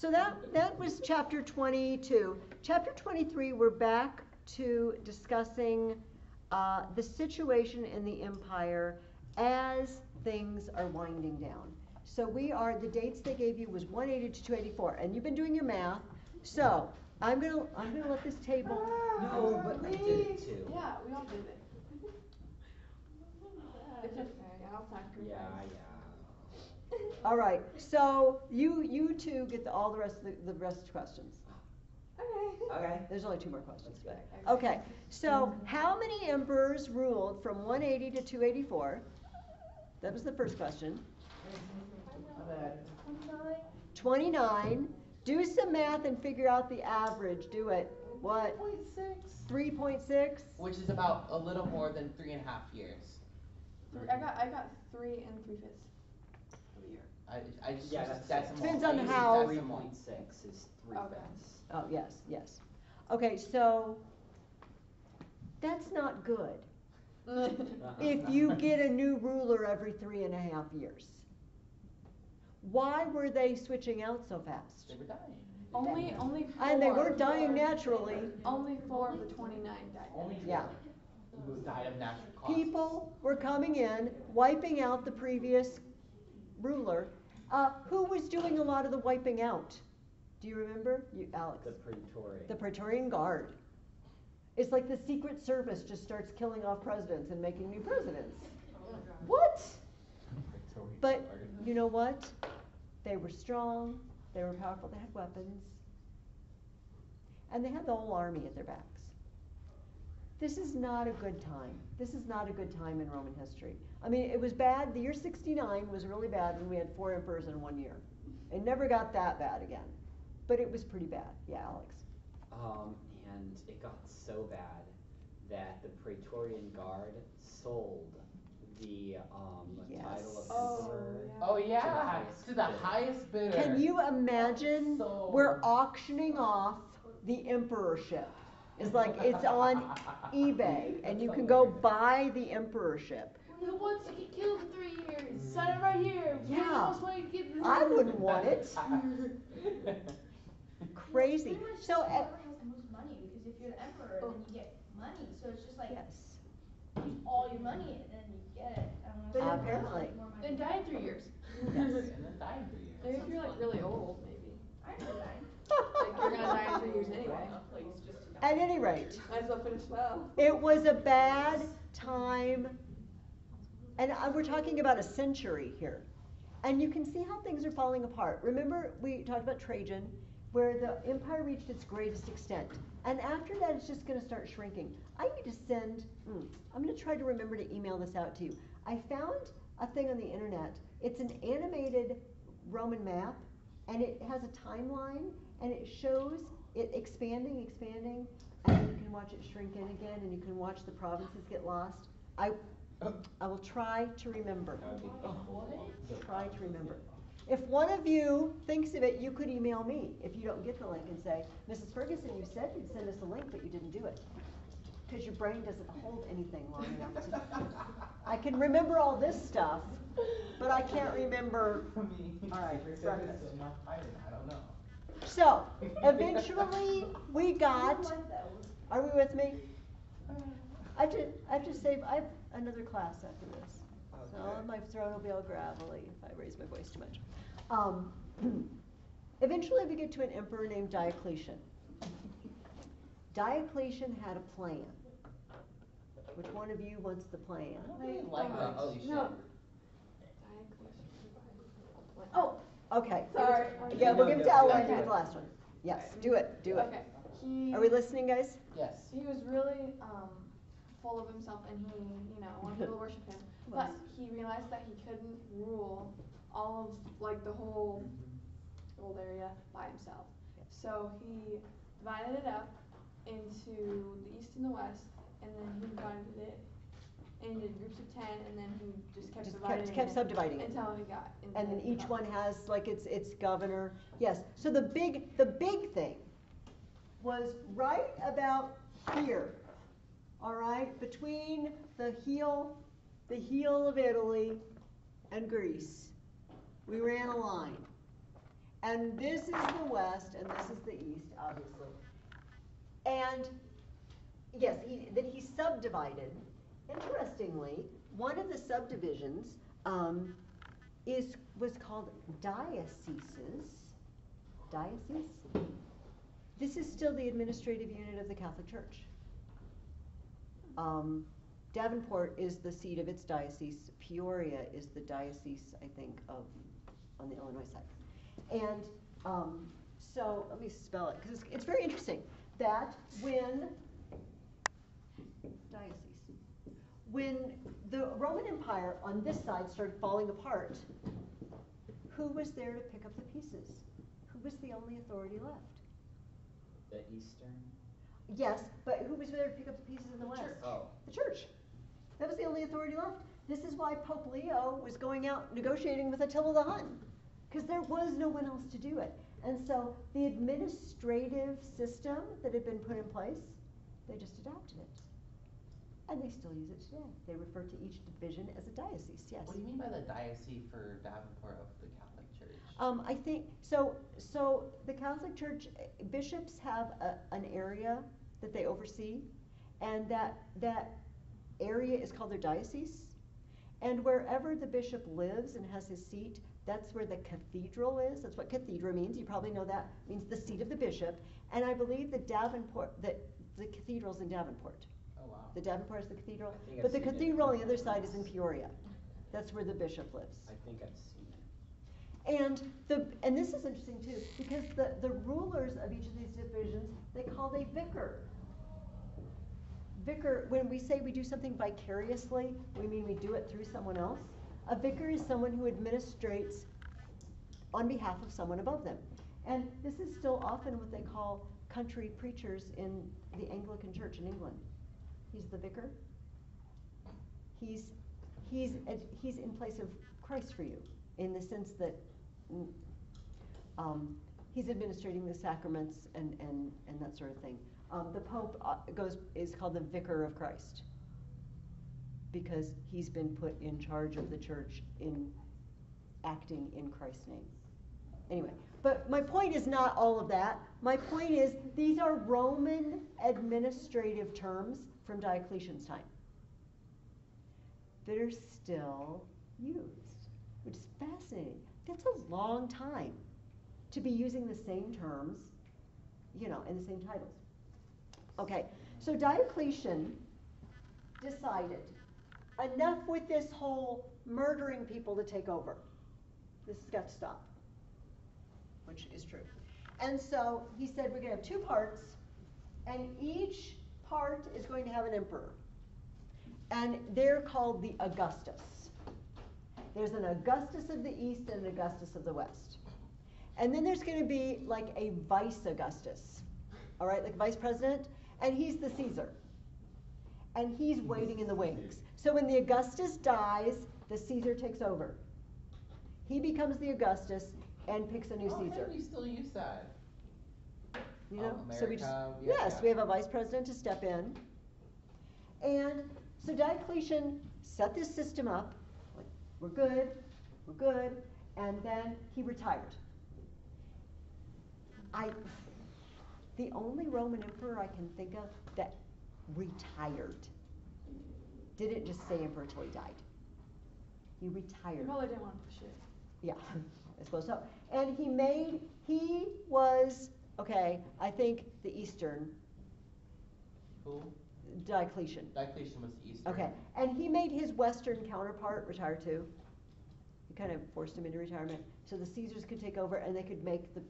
Speaker 1: so that, that was chapter twenty-two. Chapter twenty-three, we're back to discussing, uh, the situation in the empire as things are winding down. So we are, the dates they gave you was one eighty to two eighty-four, and you've been doing your math. So, I'm gonna, I'm gonna let this table,
Speaker 3: No, but I did it too.
Speaker 5: Yeah, we all did it. *laughs* It's okay, I'll sacrifice.
Speaker 3: Yeah, yeah.
Speaker 1: All right, so you, you two get the, all the rest of the, the rest of the questions.
Speaker 5: Okay.
Speaker 3: Okay.
Speaker 1: There's only two more questions, but,
Speaker 5: Okay.
Speaker 1: okay, so how many emperors ruled from one eighty to two eighty-four? That was the first question.
Speaker 2: My bad.
Speaker 1: Twenty-nine, do some math and figure out the average, do it, what,
Speaker 2: Point six.
Speaker 1: three point six?
Speaker 2: Which is about a little more than three and a half years.
Speaker 5: Three, I got, I got three and three fifths of a year.
Speaker 2: I, I just
Speaker 3: Yeah,
Speaker 2: use
Speaker 3: that's.
Speaker 1: Depends on how-
Speaker 3: Three
Speaker 2: decimal.
Speaker 3: point six is three
Speaker 5: Okay.
Speaker 3: fifths.
Speaker 1: Oh, yes, yes. Okay, so, that's not good. *laughs* If you get a new ruler every three and a half years. Why were they switching out so fast?
Speaker 2: They were dying.
Speaker 5: Only, only four.
Speaker 1: And they weren't dying naturally.
Speaker 5: Only four of the twenty-nine died.
Speaker 2: Only
Speaker 1: Yeah.
Speaker 2: four who died of natural causes.
Speaker 1: People were coming in, wiping out the previous ruler. Uh, who was doing a lot of the wiping out? Do you remember? You, Alex?
Speaker 3: The Praetorian.
Speaker 1: The Praetorian Guard. It's like the Secret Service just starts killing off presidents and making new presidents. What? But you know what? They were strong, they were powerful, they had weapons, and they had the whole army at their backs. This is not a good time. This is not a good time in Roman history. I mean, it was bad. The year 69 was really bad when we had four emperors in one year. It never got that bad again, but it was pretty bad. Yeah, Alex.
Speaker 3: Um, and it got so bad that the Praetorian Guard sold the, um, title of
Speaker 1: Yes.
Speaker 5: Oh,
Speaker 3: emperor.
Speaker 5: yeah.
Speaker 2: Oh
Speaker 3: To the
Speaker 2: yeah,
Speaker 3: highest
Speaker 2: to the
Speaker 3: bidder.
Speaker 2: highest bidder.
Speaker 1: Can you imagine?
Speaker 2: So-
Speaker 1: We're auctioning off the emperorship. It's like it's on eBay, and you can go buy the emperorship.
Speaker 4: Who wants to get killed in three years? Sign it right here. Who's the
Speaker 1: Yeah.
Speaker 4: most way to get this?
Speaker 1: I wouldn't want it. *laughs* Crazy.
Speaker 7: Pretty much
Speaker 1: So,
Speaker 7: just
Speaker 1: uh,
Speaker 7: whoever has the most money, because if you're the emperor, then you get money, so it's just like,
Speaker 1: yes.
Speaker 7: use all your money and then you get it, I don't know.
Speaker 4: But
Speaker 1: apparently.
Speaker 7: like more money.
Speaker 4: Then die in three years.
Speaker 2: Yes, *laughs* and then die in three years.
Speaker 5: Maybe if you're like really old, maybe.
Speaker 7: I never died. *laughs*
Speaker 5: Like you're gonna die in three years anyway.
Speaker 1: At any rate,
Speaker 5: Might as well finish well.
Speaker 1: it was a bad time, and we're talking about a century here. And you can see how things are falling apart. Remember, we talked about Trajan, where the empire reached its greatest extent. And after that, it's just gonna start shrinking. I need to send, mm, I'm gonna try to remember to email this out to you. I found a thing on the internet. It's an animated Roman map, and it has a timeline, and it shows it expanding, expanding, and you can watch it shrink in again, and you can watch the provinces get lost. I, I will try to remember. Try to remember. If one of you thinks of it, you could email me if you don't get the link and say, Mrs. Ferguson, you said you'd send us a link, but you didn't do it. Cause your brain doesn't hold anything long enough to. I can remember all this stuff, but I can't remember. All right, *laughs* breakfast.
Speaker 2: it's enough iron, I don't know.
Speaker 1: So, eventually, we got, are we with me? I have to, I have to save, I have another class after this. So
Speaker 3: Okay.
Speaker 1: my throat will be all gravelly if I raise my voice too much. Um, *clears throat* eventually we get to an emperor named Diocletian. Diocletian had a plan. Which one of you wants the plan?
Speaker 2: I don't really like
Speaker 5: Uh,
Speaker 2: that
Speaker 3: oh,
Speaker 2: cliche.
Speaker 5: no.
Speaker 1: Oh, okay.
Speaker 5: Sorry.
Speaker 1: Yeah, we'll give it to Ellen, do
Speaker 3: Okay.
Speaker 1: the last one. Yes, do it, do it.
Speaker 5: Okay, he.
Speaker 1: Are we listening, guys?
Speaker 2: Yes.
Speaker 5: He was really um, full of himself, and he, you know, wanted people to worship him. *laughs* But he realized that he couldn't rule all of like the whole old area by himself. So he divided it up into the east and the west, and then he divided it into groups of ten, and then he just kept
Speaker 1: Just
Speaker 5: dividing
Speaker 1: kept,
Speaker 5: it
Speaker 1: subdividing it.
Speaker 5: until he got. Into
Speaker 1: And then
Speaker 5: the
Speaker 1: each one has like its, its governor, yes. So the big, the big thing was right about here, all right? Between the heel, the heel of Italy and Greece. We ran a line. And this is the west and this is the east, obviously. And, yes, he, then he subdivided. Interestingly, one of the subdivisions, um, is, was called dioceses. Diocese? This is still the administrative unit of the Catholic Church. Um, Davenport is the seat of its diocese. Peoria is the diocese, I think, of, on the Illinois side. And, um, so, let me spell it, because it's, it's very interesting, that when, diocese, when the Roman Empire on this side started falling apart, who was there to pick up the pieces? Who was the only authority left?
Speaker 3: The Eastern,
Speaker 1: Yes, but who was there to pick up the pieces in the west?
Speaker 3: oh,
Speaker 1: The church. That was the only authority left. This is why Pope Leo was going out negotiating with Attila the Hun, because there was no one else to do it. And so the administrative system that had been put in place, they just adopted it. And they still use it today. They refer to each division as a diocese, yes.
Speaker 2: What do you mean by the diocese for Davenport of the Catholic Church?
Speaker 1: Um, I think, so, so the Catholic Church, bishops have a, an area that they oversee, and that, that area is called their diocese. And wherever the bishop lives and has his seat, that's where the cathedral is. That's what cathedral means. You probably know that means the seat of the bishop. And I believe the Davenport, that the cathedral's in Davenport.
Speaker 2: Oh, wow.
Speaker 1: The Davenport is the cathedral,
Speaker 3: I think
Speaker 1: but
Speaker 3: I've
Speaker 1: the
Speaker 3: seen it.
Speaker 1: cathedral on the other side is in Peoria. That's where the bishop lives.
Speaker 3: I think I've seen it.
Speaker 1: And the, and this is interesting too, because the, the rulers of each of these divisions, they called a vicar. Vicar, when we say we do something vicariously, we mean we do it through someone else. A vicar is someone who administrates on behalf of someone above them. And this is still often what they call country preachers in the Anglican Church in England. He's the vicar. He's, he's, he's in place of Christ for you, in the sense that mm, um, he's administrating the sacraments and, and, and that sort of thing. Um, the Pope uh, goes, is called the Vicar of Christ because he's been put in charge of the church in acting in Christ's name. Anyway, but my point is not all of that. My point is these are Roman administrative terms from Diocletian's time that are still used, which is fascinating. That's a long time to be using the same terms, you know, and the same titles. Okay, so Diocletian decided enough with this whole murdering people to take over. This has got to stop, which is true. And so he said we're going to have two parts, and each part is going to have an emperor. And they're called the Augustus. There's an Augustus of the East and an Augustus of the West. And then there's going to be like a vice Augustus, all right, like vice president, and he's the Caesar. And he's waiting in the wings. So when the Augustus dies, the Caesar takes over. He becomes the Augustus and picks a new
Speaker 2: Oh,
Speaker 1: Caesar.
Speaker 2: we still use that.
Speaker 1: You know, so we just,
Speaker 2: yeah,
Speaker 1: yes,
Speaker 2: yeah.
Speaker 1: we have a vice president to step in. And so Diocletian set this system up, like, we're good, we're good, and then he retired. I, the only Roman emperor I can think of that retired didn't just stay emperor till he died. He
Speaker 5: He
Speaker 1: retired.
Speaker 5: probably didn't want to push it.
Speaker 1: Yeah, *laughs* I suppose so. And he made, he was, okay, I think the Eastern,
Speaker 2: Who?
Speaker 1: Diocletian.
Speaker 2: Diocletian was the Eastern.
Speaker 1: Okay, and he made his Western counterpart retire too. He kind of forced him into retirement, so the Caesars could take over and they could make the,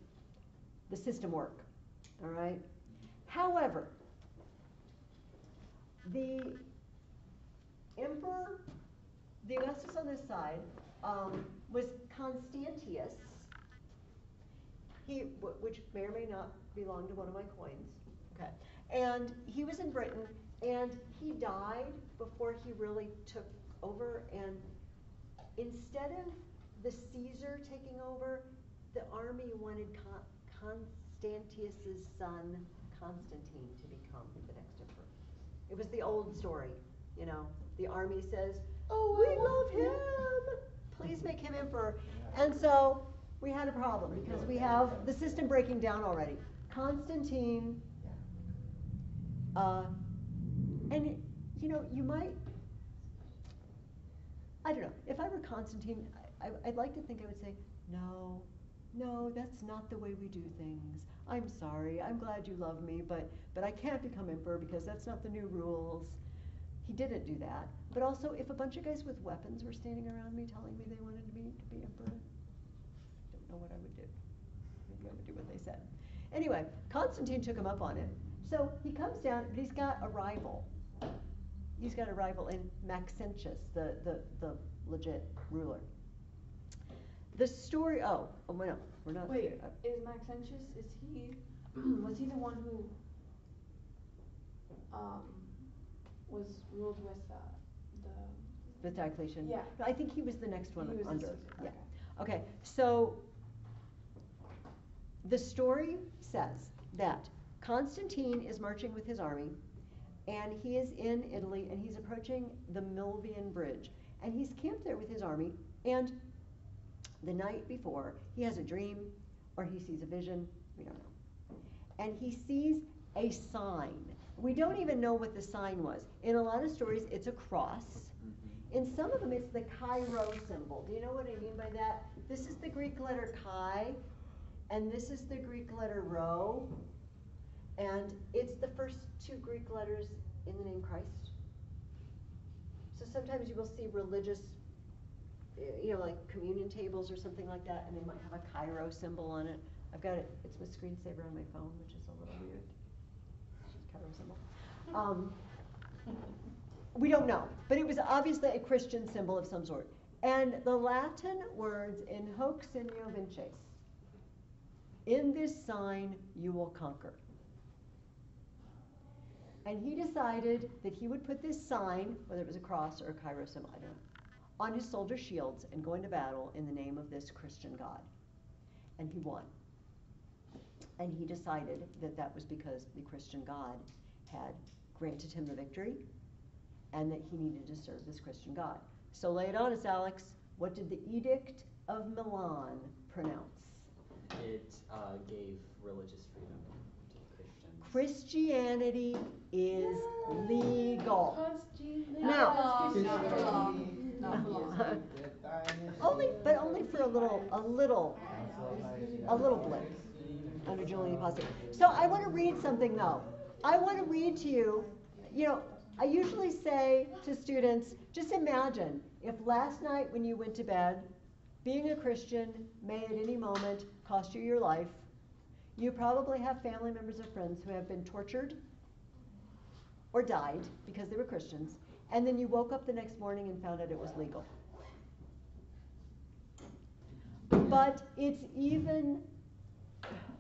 Speaker 1: the system work, all right? However, the emperor, the Augustus on this side, um, was Constantius. He, which may or may not belong to one of my coins, okay? And he was in Britain, and he died before he really took over, and instead of the Caesar taking over, the army wanted Con- Constantius's son, Constantine, to become the next emperor. It was the old story, you know, the army says, oh, we love him, please make him emperor. And so, we had a problem, because we have the system breaking down already. Constantine, uh, and, you know, you might, I don't know, if I were Constantine, I, I'd like to think I would say, no, no, that's not the way we do things. I'm sorry, I'm glad you love me, but, but I can't become emperor because that's not the new rules. He didn't do that. But also, if a bunch of guys with weapons were standing around me telling me they wanted me to be emperor, know what I would do. Maybe I would do what they said. Anyway, Constantine took him up on it. So he comes down, but he's got a rival. He's got a rival in Maxentius, the, the, the legit ruler. The story, oh, oh, no, we're not.
Speaker 5: Wait,
Speaker 1: uh,
Speaker 5: is Maxentius, is he, *clears throat* was he the one who, um, was ruled with, uh, the,
Speaker 1: With Diocletian?
Speaker 5: Yeah.
Speaker 1: No, I think he was the next one
Speaker 5: he was
Speaker 1: under,
Speaker 5: Caesar,
Speaker 1: yeah.
Speaker 5: okay.
Speaker 1: Okay, so the story says that Constantine is marching with his army, and he is in Italy, and he's approaching the Milvian Bridge, and he's camped there with his army, and the night before, he has a dream, or he sees a vision, we don't know. And he sees a sign. We don't even know what the sign was. In a lot of stories, it's a cross. Mm-hmm. In some of them, it's the Chi-Rho symbol. Do you know what I mean by that? This is the Greek letter chi, and this is the Greek letter rho, and it's the first two Greek letters in the name Christ. So sometimes you will see religious, eh, you know, like communion tables or something like that, and they might have a Chi-Rho symbol on it. I've got it, it's my screensaver on my phone, which is a little weird. Chi-Rho symbol. Um, we don't know, but it was obviously a Christian symbol of some sort. And the Latin words in hoc signo vinces. In this sign you will conquer. And he decided that he would put this sign, whether it was a cross or a symbol, I don't know, on his soldier shields and go into battle in the name of this Christian God. And he won. And he decided that that was because the Christian God had granted him the victory and that he needed to serve this Christian God. So lay it on us, Alex. What did the Edict of Milan pronounce?
Speaker 3: It uh, gave religious freedom to Christians.
Speaker 1: Christianity is legal.
Speaker 5: Constantine.
Speaker 1: Now-
Speaker 5: Not for long. Not for long. *laughs*
Speaker 1: Only, but only for a little, a little, a little blip under Julian Apostate. So I want to read something though. I want to read to you, you know, I usually say to students, just imagine if last night when you went to bed, being a Christian may at any moment cost you your life. You probably have family members or friends who have been tortured or died because they were Christians, and then you woke up the next morning and found out it was legal. But it's even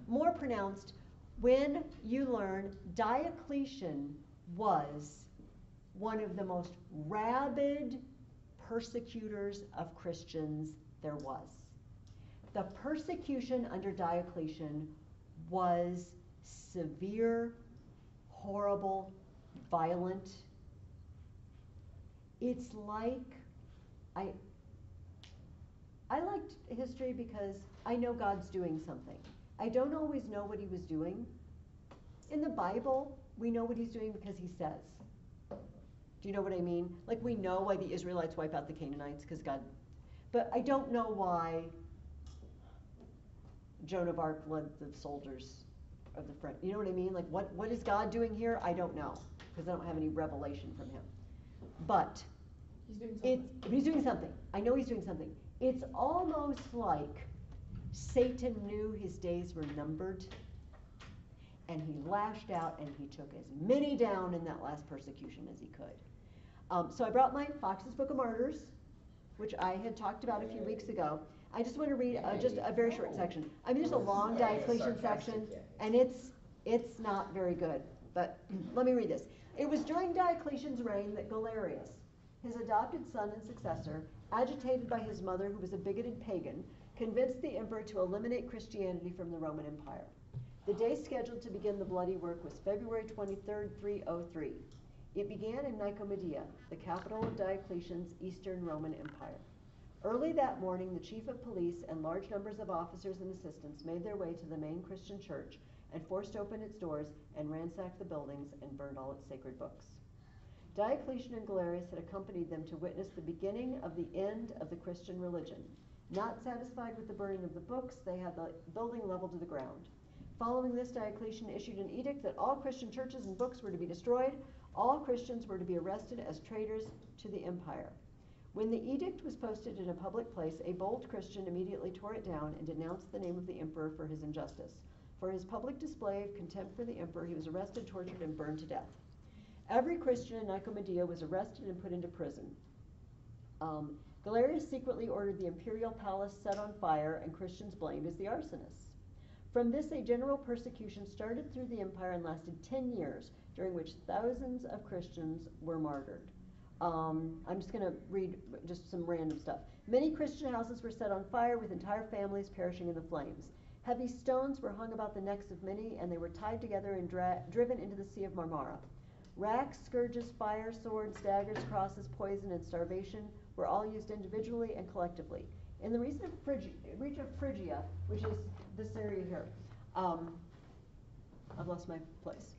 Speaker 1: more pronounced when you learn Diocletian was one of the most rabid persecutors of Christians there was. The persecution under Diocletian was severe, horrible, violent. It's like I I liked history because I know God's doing something. I don't always know what he was doing. In the Bible, we know what he's doing because he says. Do you know what I mean? Like we know why the Israelites wipe out the Canaanites because God but I don't know why Joan of Arc led the soldiers of the front. You know what I mean? Like what what is God doing here? I don't know because I don't have any revelation from him. But
Speaker 5: He's doing something.
Speaker 1: he's doing something. I know he's doing something. It's almost like Satan knew his days were numbered, and he lashed out and he took as many down in that last persecution as he could. Um, so I brought my Fox's Book of Martyrs, which I had talked about a few weeks ago. I just want to read uh, just a very short section. I mean, there's a long Diocletian section, and it's it's not very good. But *clears throat* let me read this. It was during Diocletian's reign that Galerius, his adopted son and successor, agitated by his mother, who was a bigoted pagan, convinced the emperor to eliminate Christianity from the Roman Empire. The day scheduled to begin the bloody work was February 23, 303. It began in Nicomedia, the capital of Diocletian's Eastern Roman Empire. Early that morning, the chief of police and large numbers of officers and assistants made their way to the main Christian church and forced open its doors and ransacked the buildings and burned all its sacred books. Diocletian and Galerius had accompanied them to witness the beginning of the end of the Christian religion. Not satisfied with the burning of the books, they had the building leveled to the ground. Following this, Diocletian issued an edict that all Christian churches and books were to be destroyed. All Christians were to be arrested as traitors to the empire. When the edict was posted in a public place, a bold Christian immediately tore it down and denounced the name of the emperor for his injustice. For his public display of contempt for the emperor, he was arrested, tortured, and burned to death. Every Christian in Nicomedia was arrested and put into prison. Um, Galerius secretly ordered the imperial palace set on fire, and Christians blamed as the arsonists. From this, a general persecution started through the empire and lasted 10 years, during which thousands of Christians were martyred. Um, I'm just going to read just some random stuff. Many Christian houses were set on fire, with entire families perishing in the flames. Heavy stones were hung about the necks of many, and they were tied together and dra- driven into the Sea of Marmara. Racks, scourges, fire, swords, daggers, crosses, poison, and starvation were all used individually and collectively. In the region of, Phrygia, region of Phrygia which is this area here, um, I've lost my place.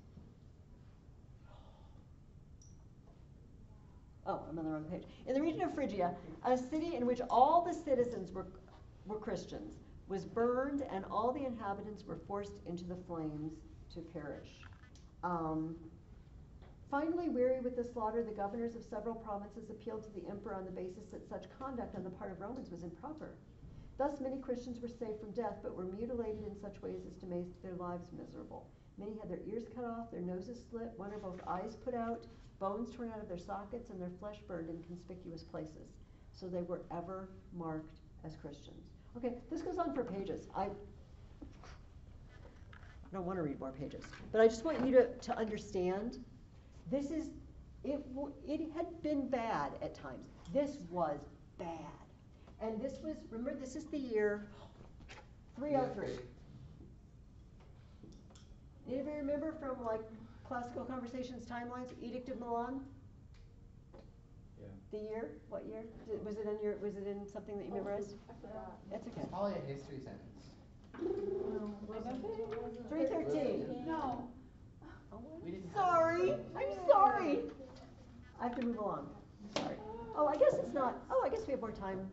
Speaker 1: Oh, I'm on the wrong page. In the region of Phrygia, a city in which all the citizens were, were Christians was burned, and all the inhabitants were forced into the flames to perish. Um, finally, weary with the slaughter, the governors of several provinces appealed to the emperor on the basis that such conduct on the part of Romans was improper. Thus, many Christians were saved from death, but were mutilated in such ways as to make their lives miserable. Many had their ears cut off, their noses slit, one or both eyes put out, bones torn out of their sockets, and their flesh burned in conspicuous places. So they were ever marked as Christians. Okay, this goes on for pages. I, don't want to read more pages, but I just want you to, to understand this is, it, it had been bad at times. This was bad. And this was, remember, this is the year 303. Anybody remember from like classical conversations timelines, Edict of Milan?
Speaker 2: Yeah.
Speaker 1: The year? What year? Did- Was it in your, was it in something that you memorized?
Speaker 5: Oh, I forgot.
Speaker 1: That's okay.
Speaker 2: It's probably a history sentence.
Speaker 1: Three thirteen.
Speaker 5: No.
Speaker 2: Oh, we didn't.
Speaker 1: Sorry, I'm sorry. I have to move along. Sorry. Oh, I guess it's not, oh, I guess we have more time.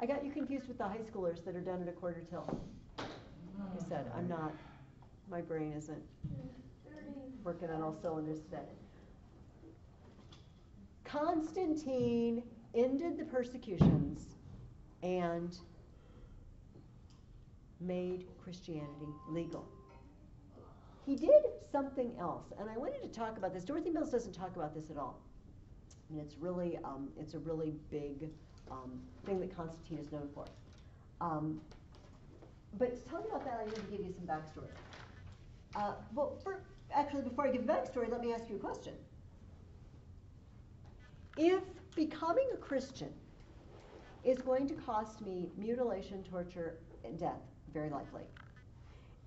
Speaker 1: I got you confused with the high schoolers that are done at a quarter till. Like I said, I'm not, my brain isn't working on all cylinders today. Constantine ended the persecutions and made Christianity legal. He did something else, and I wanted to talk about this. Dorothy Mills doesn't talk about this at all. And it's really, um, it's a really big um, thing that Constantine is known for. Um, but to tell you about that, I need to give you some backstory. Uh, well, for, actually, before I give the backstory, let me ask you a question. If becoming a Christian is going to cost me mutilation, torture, and death, very likely,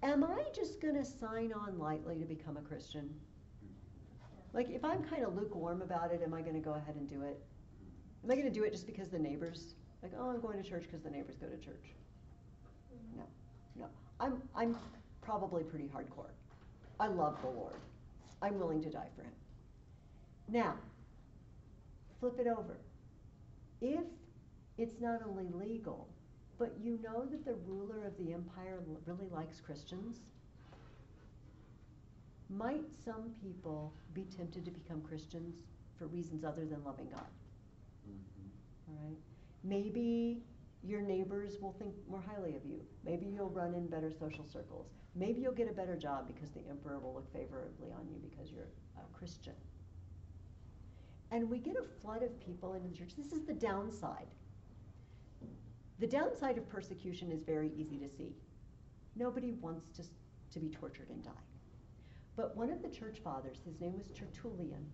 Speaker 1: am I just going to sign on lightly to become a Christian? Like, if I'm kind of lukewarm about it, am I going to go ahead and do it? Am I going to do it just because the neighbors, like, oh, I'm going to church because the neighbors go to church? No, no. I'm, I'm probably pretty hardcore. I love the Lord. I'm willing to die for him. Now, flip it over. If it's not only legal, but you know that the ruler of the empire really likes Christians, might some people be tempted to become Christians for reasons other than loving God?
Speaker 3: Mhm.
Speaker 1: All right. Maybe your neighbors will think more highly of you. Maybe you'll run in better social circles. Maybe you'll get a better job because the emperor will look favorably on you because you're a Christian. And we get a flood of people into the church. This is the downside. The downside of persecution is very easy to see. Nobody wants to, to be tortured and die. But one of the church fathers, his name was Tertullian,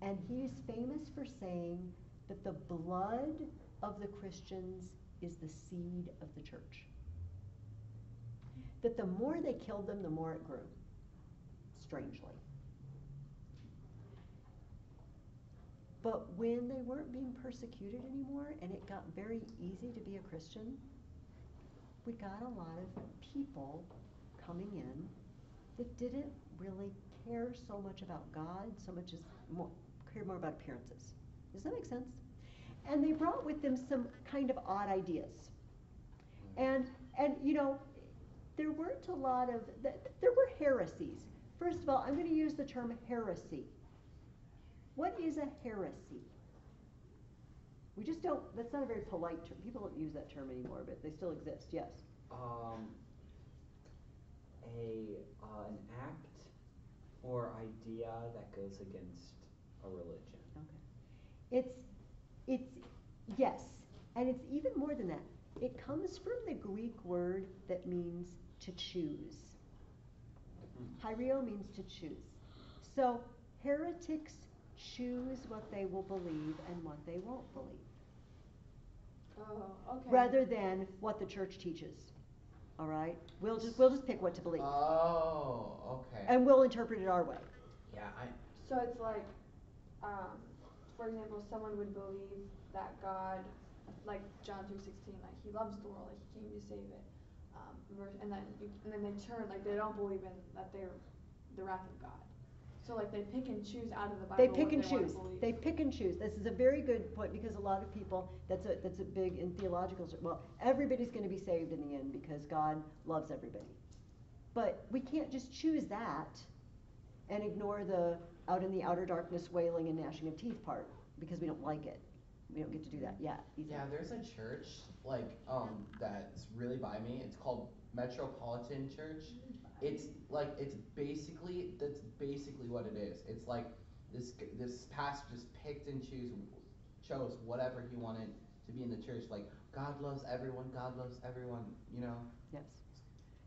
Speaker 1: and he is famous for saying that the blood of the Christians is the seed of the church. That the more they killed them, the more it grew, strangely. But when they weren't being persecuted anymore and it got very easy to be a Christian, we got a lot of people coming in that didn't really care so much about God, so much as more, more about appearances. Does that make sense? And they brought with them some kind of odd ideas. And and you know, there weren't a lot of th- there were heresies. First of all, I'm going to use the term heresy. What is a heresy? We just don't. That's not a very polite term. People don't use that term anymore, but they still exist. Yes.
Speaker 3: Um, a, uh, an act or idea that goes against a religion.
Speaker 1: Okay. It's it's yes, and it's even more than that. It comes from the Greek word that means to choose. Hyrio means to choose. So heretics choose what they will believe and what they won't believe,
Speaker 5: Oh, okay.
Speaker 1: rather than what the church teaches. All right, we'll just we'll just pick what to believe,
Speaker 2: Oh, okay.
Speaker 1: and we'll interpret it our way.
Speaker 2: yeah, I.
Speaker 5: So it's like, um, for example, someone would believe that God, like John three sixteen, like He loves the world, like He came to save it. Um, and then you, and then they turn, like they don't believe in that they're the wrath of God. So like they pick and choose out of the Bible
Speaker 1: They pick and
Speaker 5: they
Speaker 1: choose. They pick and choose. This is a very good point because a lot of people, that's a, that's a big in theological, well, everybody's gonna be saved in the end because God loves everybody. But we can't just choose that and ignore the out in the outer darkness wailing and gnashing of teeth part because we don't like it. We don't get to do that yet. either.
Speaker 2: Yeah, there's a church like um that's really by me. It's called Metropolitan Church. It's like it's basically that's basically what it is. It's like this this pastor just picked and choose chose whatever he wanted to be in the church. Like God loves everyone. God loves everyone. You know.
Speaker 1: Yes.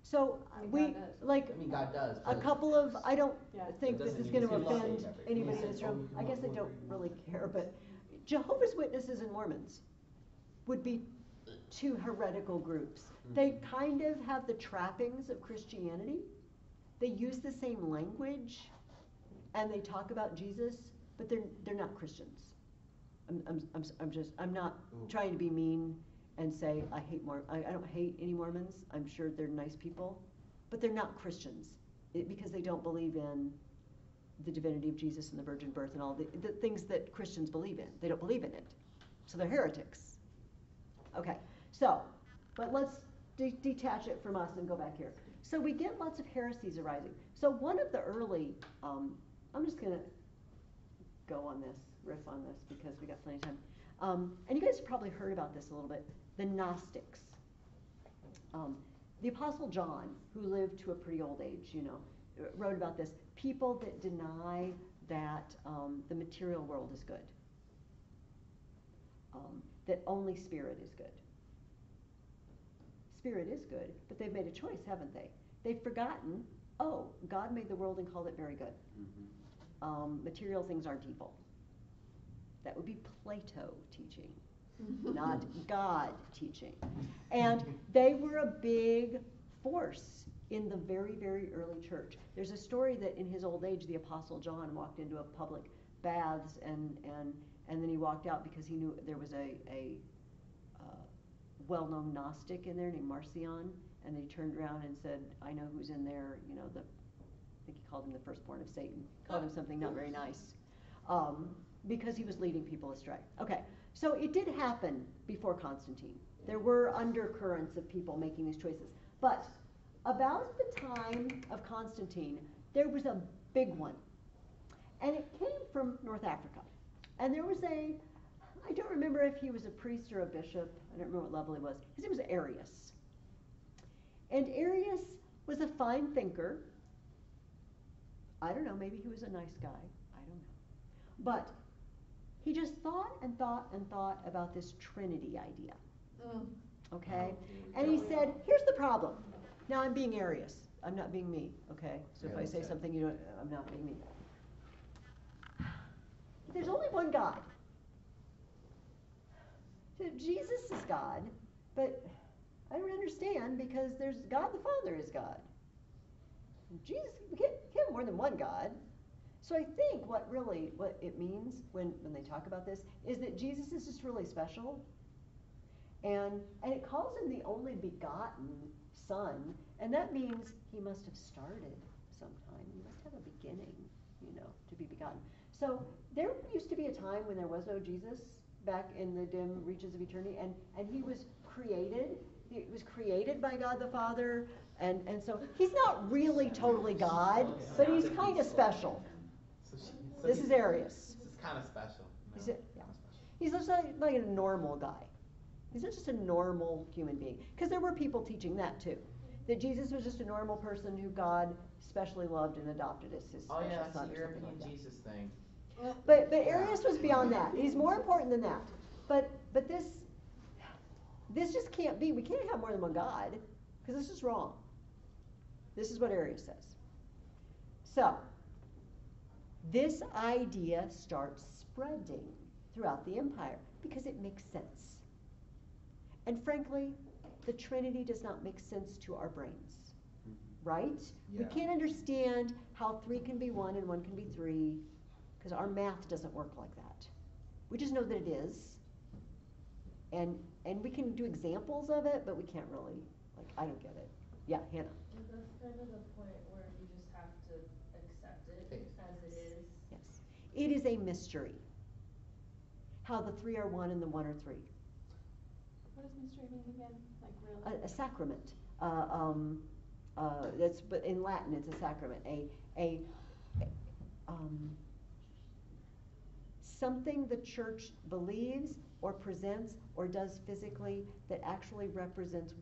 Speaker 1: So
Speaker 5: I mean,
Speaker 1: we, like,
Speaker 2: I mean, God does.
Speaker 1: a couple of, I don't
Speaker 5: Yeah.
Speaker 1: think this is gonna offend anybody in this room,
Speaker 2: "Oh,
Speaker 1: I guess I don't really care, but Jehovah's Witnesses and Mormons would be two heretical groups. Mm-hmm. They kind of have the trappings of Christianity, they use the same language, and they talk about Jesus, but they're, they're not Christians. I'm, I'm, I'm, I'm just, I'm not
Speaker 2: Ooh.
Speaker 1: trying to be mean and say I hate Mor, I, I don't hate any Mormons, I'm sure they're nice people, but they're not Christians, it, because they don't believe in the divinity of Jesus and the virgin birth and all the, the things that Christians believe in. They don't believe in it. So they're heretics. Okay, so, but let's de- detach it from us and go back here. So we get lots of heresies arising. So one of the early, um, I'm just gonna go on this, riff on this, because we got plenty of time. Um, and you guys have probably heard about this a little bit, the Gnostics. Um, the Apostle John, who lived to a pretty old age, you know, wrote about this. People that deny that um, the material world is good, um, that only spirit is good. Spirit is good, but they've made a choice, haven't they? They've forgotten, oh, God made the world and called it very good.
Speaker 3: Mhm.
Speaker 1: Um, material things aren't evil. That would be Plato teaching *laughs* not God teaching. And they were a big force in the very, very early church. There's a story that in his old age, the Apostle John walked into a public baths and, and, and then he walked out because he knew there was a, a uh, well-known Gnostic in there named Marcion. And he turned around and said, I know who's in there, you know, the, I think he called him the firstborn of Satan, called him something not very nice. Um, because he was leading people astray. Okay, so it did happen before Constantine. There were undercurrents of people making these choices. But about the time of Constantine, there was a big one. And it came from North Africa. And there was a, I don't remember if he was a priest or a bishop. I don't remember what level he was. His name was Arius. And Arius was a fine thinker. I don't know, maybe he was a nice guy. I don't know. But he just thought and thought and thought about this Trinity idea.
Speaker 5: Mm.
Speaker 1: Okay?
Speaker 2: Oh, here we
Speaker 1: And he said, here's the problem. Now I'm being Arius. I'm not being me, okay? So if
Speaker 2: Yeah,
Speaker 1: I say something you don't, I'm not being me. There's only one God. So Jesus is God, but I don't understand because there's God the Father is God. Jesus, we can't, can't have more than one God. So I think what really what it means when, when they talk about this is that Jesus is just really special. And and it calls him the only begotten son, and that means he must have started sometime. He must have a beginning, you know, to be begotten. So there used to be a time when there was no Jesus back in the dim reaches of eternity, and, and he was created. He was created by God the Father, and, and so he's not really totally God, but he's kind of special.
Speaker 2: So she, so
Speaker 1: This is Arius.
Speaker 2: This is kind of special.
Speaker 1: He's a- yeah. He's just like, like a normal guy. He's not just a normal human being. Because there were people teaching that too. That Jesus was just a normal person who God specially loved and adopted as his
Speaker 2: Oh
Speaker 1: special
Speaker 2: yeah, it's
Speaker 1: son
Speaker 2: the
Speaker 1: or something
Speaker 2: European
Speaker 1: like that.
Speaker 2: Jesus thing.
Speaker 1: But but Arius was beyond that. He's more important than that. But but this this just can't be. We can't have more than one God because this is wrong. This is what Arius says. So this idea starts spreading throughout the empire because it makes sense. And frankly, the Trinity does not make sense to our brains. Mm-hmm. Right? We can't understand how three can be one and one can be three because our math doesn't work like that. We just know that it is. And and we can do examples of it, but we can't really like I don't get it. Yeah, Hannah.
Speaker 6: That's kind of the point where you just have to accept it as it is.
Speaker 1: Yes. It is a mystery. How the three are one and the one are three.
Speaker 5: What does mystery mean again? Like really?
Speaker 1: A, a sacrament. Uh, um, uh, that's but in Latin it's a sacrament. A a um, something the church believes or presents or does physically that actually represents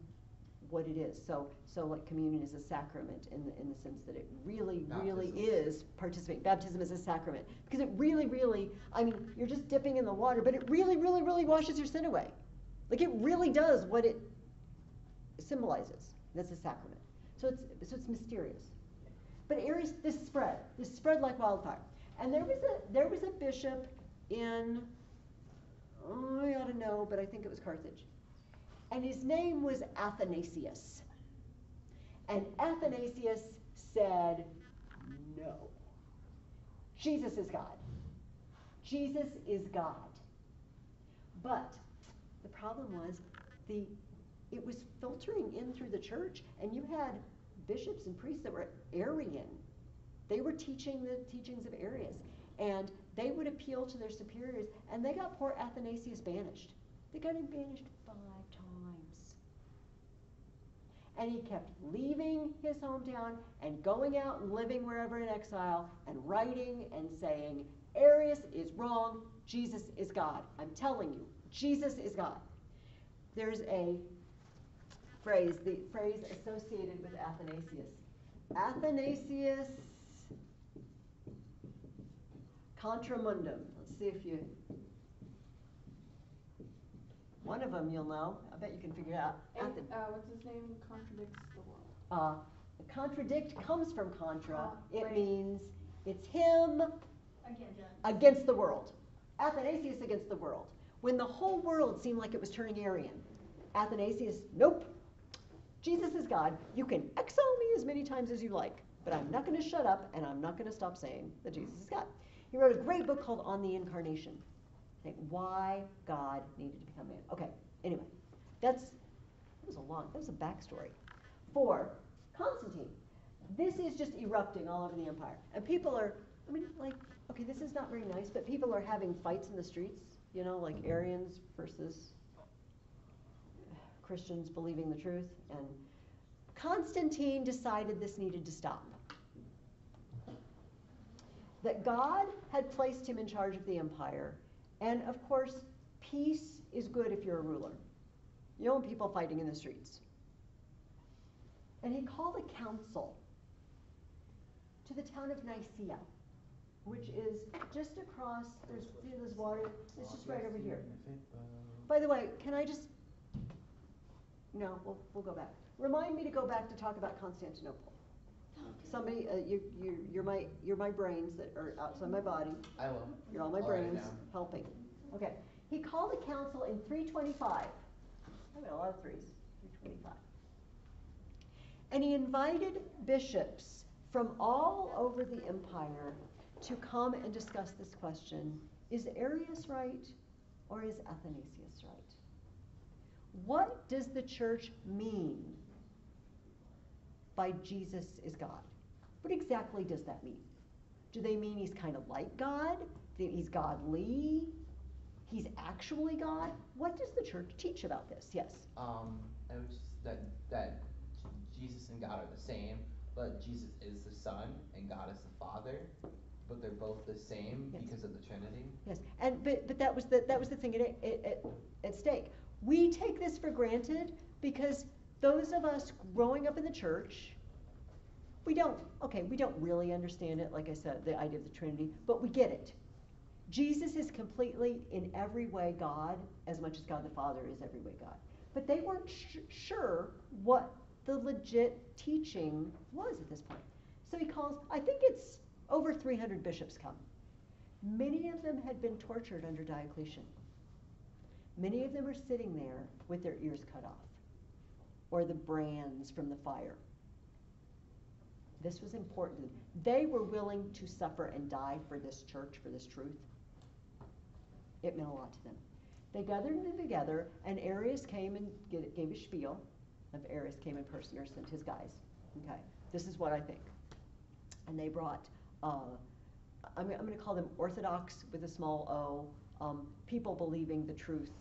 Speaker 1: what it is. So so like communion is a sacrament in the in the sense that it really really is participating. Baptism is a sacrament because it really really I mean you're just dipping in the water, but it really really really washes your sin away. Like it really does what it symbolizes. That's a sacrament. So it's so it's mysterious. But Arius, this spread, this spread like wildfire. And there was a there was a bishop in oh, I ought to know, but I think it was Carthage. And his name was Athanasius. And Athanasius said, No. Jesus is God. Jesus is God. But the problem was the it was filtering in through the church, and you had bishops and priests that were Arian. They were teaching the teachings of Arius, and they would appeal to their superiors, and they got poor Athanasius banished. They got him banished five times. And he kept leaving his hometown and going out and living wherever in exile and writing and saying, Arius is wrong, Jesus is God. I'm telling you, Jesus is God. There's a phrase, the phrase associated with Athanasius. Athanasius contra mundum. Let's see if you. One of them you'll know. I bet you can figure it out.
Speaker 5: And,
Speaker 1: Athan-
Speaker 5: uh, what's his name? Contradicts the world.
Speaker 1: uh, contradict comes from contra.
Speaker 5: Ah,
Speaker 1: It
Speaker 5: right.
Speaker 1: means it's him
Speaker 7: Again,
Speaker 1: against the world. Athanasius against the world. When the whole world seemed like it was turning Arian, Athanasius, nope. Jesus is God. You can exile me as many times as you like, but I'm not going to shut up and I'm not going to stop saying that Jesus is God. He wrote a great book called On the Incarnation, saying why God needed to become man. Okay, anyway, that's that was a long, that was a backstory. For Constantine, this is just erupting all over the empire, and people are, I mean, like, okay, this is not very nice, but people are having fights in the streets, you know, like Arians versus Christians believing the truth, and Constantine decided this needed to stop. That God had placed him in charge of the empire, and of course, peace is good if you're a ruler. You don't want people fighting in the streets. And he called a council to the town of Nicaea, which is just across, there's, see this water, it's just right over here. By the way, can I just, no, we'll, we'll go back. Remind me to go back to talk about Constantinople. Somebody, uh, you, you, you're my, you're my brains that are outside my body.
Speaker 2: I will.
Speaker 1: You're all my
Speaker 2: All right
Speaker 1: brains
Speaker 2: now.
Speaker 1: helping. Okay, he called a council in three twenty-five. I got a lot of threes, three twenty-five. And he invited bishops from all over the empire to come and discuss this question. Is Arius right or is Athanasius right? What does the church mean by Jesus is God? What exactly does that mean? Do they mean he's kind of like God? That he's godly? He's actually God? What does the church teach about this? Yes.
Speaker 2: Um, just, that, that Jesus and God are the same, but Jesus is the Son and God is the Father, but they're both the same
Speaker 1: Yes.
Speaker 2: because of the Trinity.
Speaker 1: Yes. And but but that was the that was the thing at, at, at, at stake. We take this for granted because those of us growing up in the church, we don't okay, we don't really understand it, like I said, the idea of the Trinity, but we get it. Jesus is completely in every way God, as much as God the Father is every way God. But they weren't sh- sure what the legit teaching was at this point. So he calls, I think it's over 300 bishops come. Many of them had been tortured under Diocletian. Many of them are sitting there with their ears cut off or the brands from the fire. This was important. They were willing to suffer and die for this church, for this truth. It meant a lot to them. They gathered them together, and Arius came and gave a spiel. If Arius came in person or sent his guys. Okay, this is what I think. And they brought, uh, I'm, I'm going to call them Orthodox with a small o, um, people believing the truth,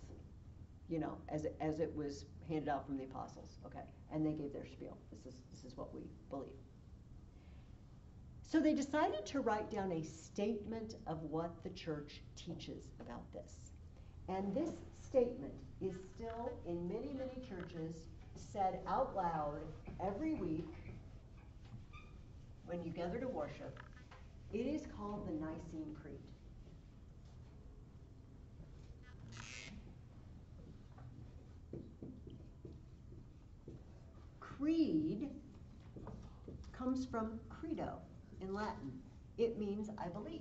Speaker 1: you know, as it, as it was handed out from the apostles. Okay, and they gave their spiel. This is this is what we believe. So they decided to write down a statement of what the church teaches about this. And this statement is still in many, many churches said out loud every week when you gather to worship. It is called the Nicene Creed. Creed comes from credo in Latin. It means I believe.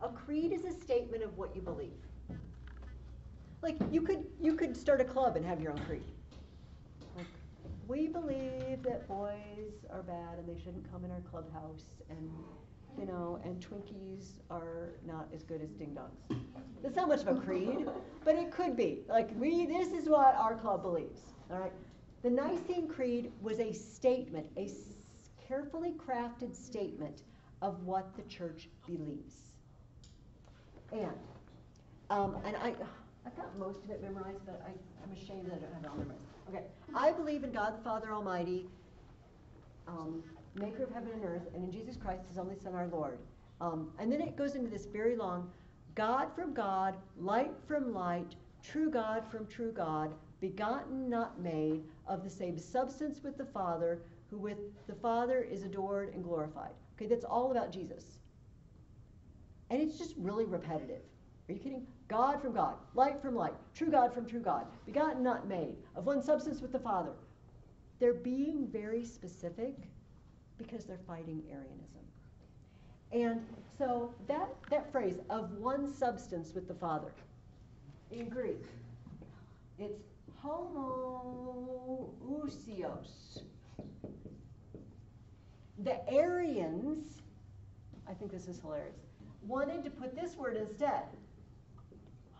Speaker 1: A creed is a statement of what you believe. Like you could you could start a club and have your own creed. Like we believe that boys are bad and they shouldn't come in our clubhouse and you know and Twinkies are not as good as ding dongs. That's not much of a creed, but it could be. Like we this is what our club believes. All right. The Nicene Creed was a statement, a carefully crafted statement of what the church believes. And, um, and I, I've got most of it memorized, but I, I'm ashamed that I don't have it all memorized. Okay, I believe in God the Father Almighty, um, maker of heaven and earth, and in Jesus Christ, his only Son, our Lord. Um, and then it goes into this very long God from God, light from light, true God from true God, begotten, not made, of the same substance with the Father, who with the Father is adored and glorified. Okay, that's all about Jesus. And it's just really repetitive. Are you kidding? God from God, light from light, true God from true God, begotten, not made, of one substance with the Father. They're being very specific because they're fighting Arianism. And so that, that phrase, of one substance with the Father, in Greek, it's homoousios. The Arians, I think this is hilarious, wanted to put this word instead.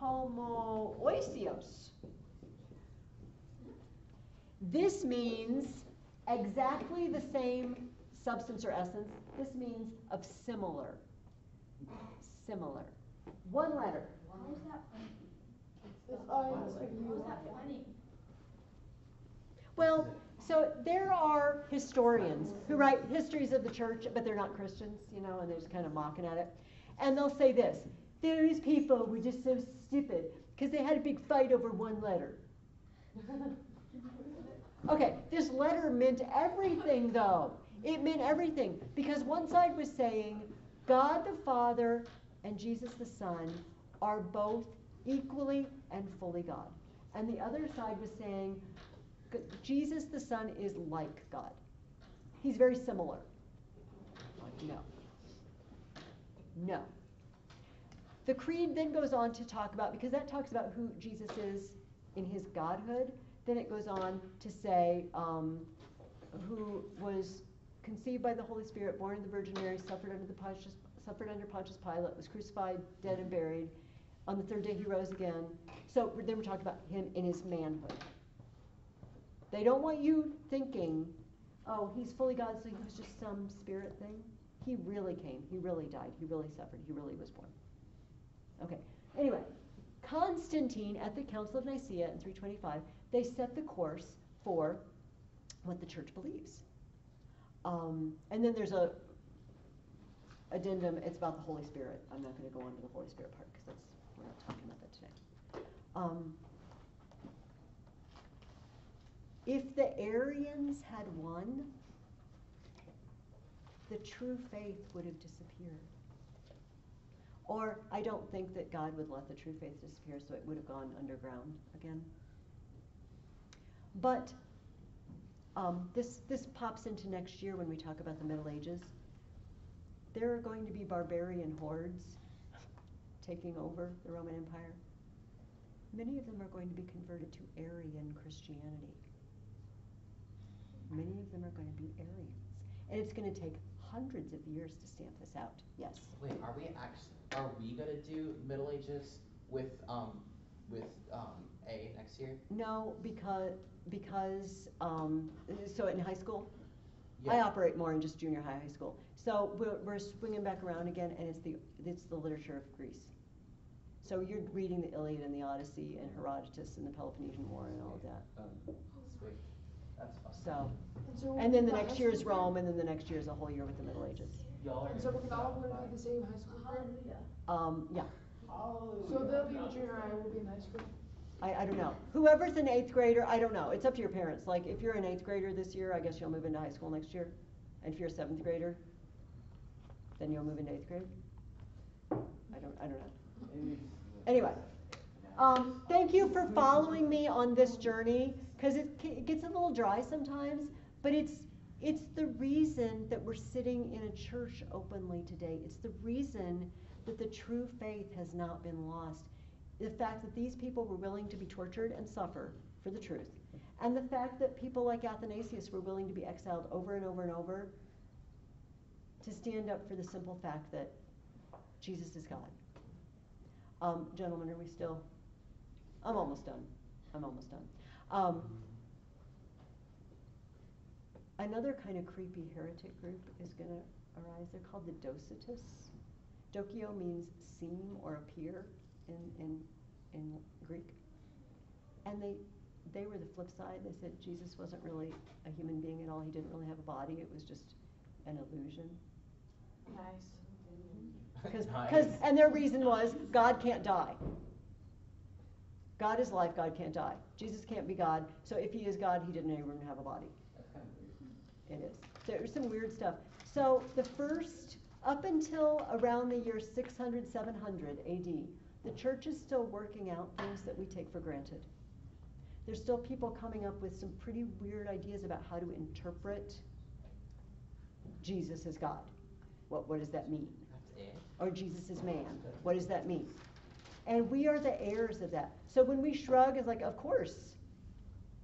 Speaker 1: Homoiousios. This means exactly the same substance or essence. This means of similar. Similar. One letter.
Speaker 7: How is that funny?
Speaker 4: It's always for
Speaker 7: is that funny?
Speaker 1: Well, so there are historians who write histories of the church, but they're not Christians, you know, and they're just kind of mocking at it. And they'll say this those people were just so stupid. because they had a big fight over one letter. *laughs* Okay, this letter meant everything though. It meant everything because one side was saying God the Father and Jesus the Son are both equally and fully God. And the other side was saying Jesus the Son is like God. He's very similar. No. No. The creed then goes on to talk about, because that talks about who Jesus is in his godhood, then it goes on to say um, who was conceived by the Holy Spirit, born of the Virgin Mary, suffered under the Pontius, suffered under Pontius Pilate, was crucified, dead and buried. On the third day he rose again. So then we're talking about him in his manhood. They don't want you thinking, oh, he's fully God, so he was just some spirit thing. He really came. He really died. He really suffered. He really was born. Okay. Anyway, Constantine at the Council of Nicaea in 325, they set the course for what the church believes. Um, and then there's a addendum. It's about the Holy Spirit. I'm not going to go on to the Holy Spirit part because that's we're not talking about that today. Um, if the Arians had won, the true faith would have disappeared. Or I don't think that God would let the true faith disappear, so it would have gone underground again. But um, this this pops into next year when we talk about the Middle Ages. There are going to be barbarian hordes taking over the Roman Empire. Many of them are going to be converted to Arian Christianity. Many of them are going to be Arians. And it's going to take hundreds of years to stamp this out. Yes.
Speaker 2: Wait, are we actually, are we gonna do Middle Ages with, um, with, um, A next year?
Speaker 1: No, because, because, um, so in high school, I
Speaker 2: Yeah.
Speaker 1: operate more in just junior high, high school. So we're, we're swinging back around again, and it's the, it's the literature of Greece. So you're reading the Iliad and the Odyssey and Herodotus and the Peloponnesian War and all of that.
Speaker 2: Um, Sweet, that's fun.
Speaker 1: So,
Speaker 4: And
Speaker 1: then the next year is Rome, and then the next year is a whole year with the Middle Ages.
Speaker 2: Y'all are
Speaker 4: And so
Speaker 2: gonna
Speaker 4: with all going to be the same high school group?
Speaker 1: Um, yeah,
Speaker 4: So they'll be in junior high, we'll be in high school?
Speaker 1: I, I don't know. Whoever's an eighth grader, I don't know. It's up to your parents. Like, if you're an eighth grader this year, I guess you'll move into high school next year. And if you're a seventh grader, then you'll move into eighth grade. I don't, I don't know. Anyway, um, thank you for following me on this journey, cause it, it gets a little dry sometimes, but it's, it's the reason that we're sitting in a church openly today. It's the reason that the true faith has not been lost. The fact that these people were willing to be tortured and suffer for the truth. And the fact that people like Athanasius were willing to be exiled over and over and over to stand up for the simple fact that Jesus is God. Um, gentlemen, are we still? I'm almost done. I'm almost done. Um, another kind of creepy heretic group is going to arise. They're called the Docetists. Dokio means seem or appear in, in, in Greek. And they, they were the flip side. They said Jesus wasn't really a human being at all. He didn't really have a body. It was just an illusion.
Speaker 5: Nice.
Speaker 1: Cause,
Speaker 2: Nice.
Speaker 1: 'cause- and their reason was God can't die. God is life, God can't die. Jesus can't be God, so if he is God, he didn't even have a body.
Speaker 2: It is. kind of weird.
Speaker 1: It is. There's some weird stuff. So the first, up until around the year 600, 700 AD, the church is still working out things that we take for granted. There's still people coming up with some pretty weird ideas about how to interpret Jesus as God. What, what does that mean? Or Jesus is man. What does that mean? And we are the heirs of that. So when we shrug, it's like, of course.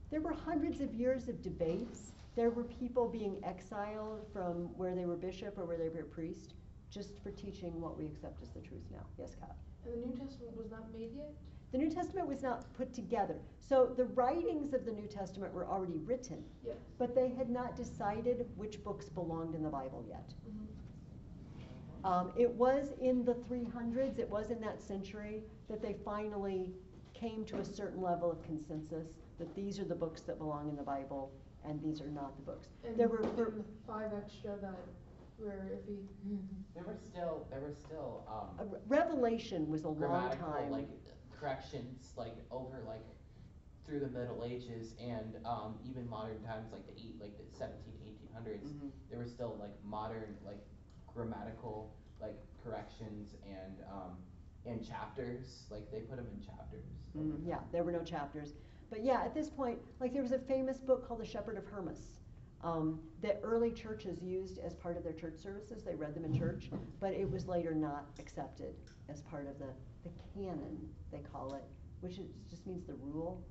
Speaker 1: There were hundreds of years of debates. There were people being exiled from where they were bishop or where they were priest just for teaching what we accept as the truth now. Yes, Kyle?
Speaker 4: And the New Testament was not made yet?
Speaker 1: The New Testament was not put together. So the writings of the New Testament were already written,
Speaker 4: Yes.
Speaker 1: but they had not decided which books belonged in the Bible yet. Um, it was in the 300s, it was in that century that they finally came to a certain level of consensus that these are the books that belong in the Bible and these are not the books.
Speaker 4: And
Speaker 1: There were,
Speaker 4: five extra that were iffy.
Speaker 2: There were still, there were still,
Speaker 1: uh,
Speaker 2: um,
Speaker 1: Revelation was a long
Speaker 2: grammatical,
Speaker 1: time.
Speaker 2: like, corrections like over like through the Middle Ages and um, even modern times, like the eight, like the 17, 1800s,
Speaker 1: Mhm.
Speaker 2: there were still like modern like grammatical like corrections and um, and chapters. Like they put them in chapters.
Speaker 1: Mm, yeah, there were no chapters. But yeah, at this point, like there was a famous book called The Shepherd of Hermas um, that early churches used as part of their church services. They read them in church, but it was later not accepted as part of the, the canon, they call it, which is, just means the rule,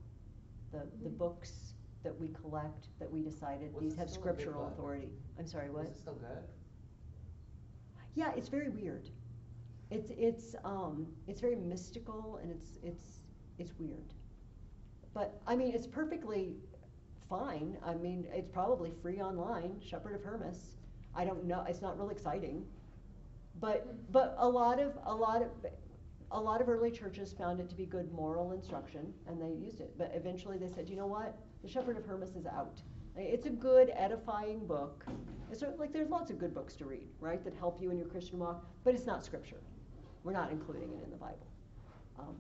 Speaker 1: the, the books that we collect, that we decided,
Speaker 2: Was
Speaker 1: these have
Speaker 2: still a good
Speaker 1: scriptural authority. I'm sorry, what?
Speaker 2: Was it still good?
Speaker 1: Yeah, it's very weird. It's it's um it's very mystical and it's it's it's weird. But I mean, it's perfectly fine. I mean, it's probably free online. Shepherd of Hermas. I don't know. It's not real exciting, but but a lot of a lot of a lot of early churches found it to be good moral instruction and they used it. But eventually they said, you know what? The Shepherd of Hermas is out. It's a good edifying book. It's sort of like there's lots of good books to read, right, that help you in your Christian walk, but it's not scripture. We're not including it in the Bible. Um,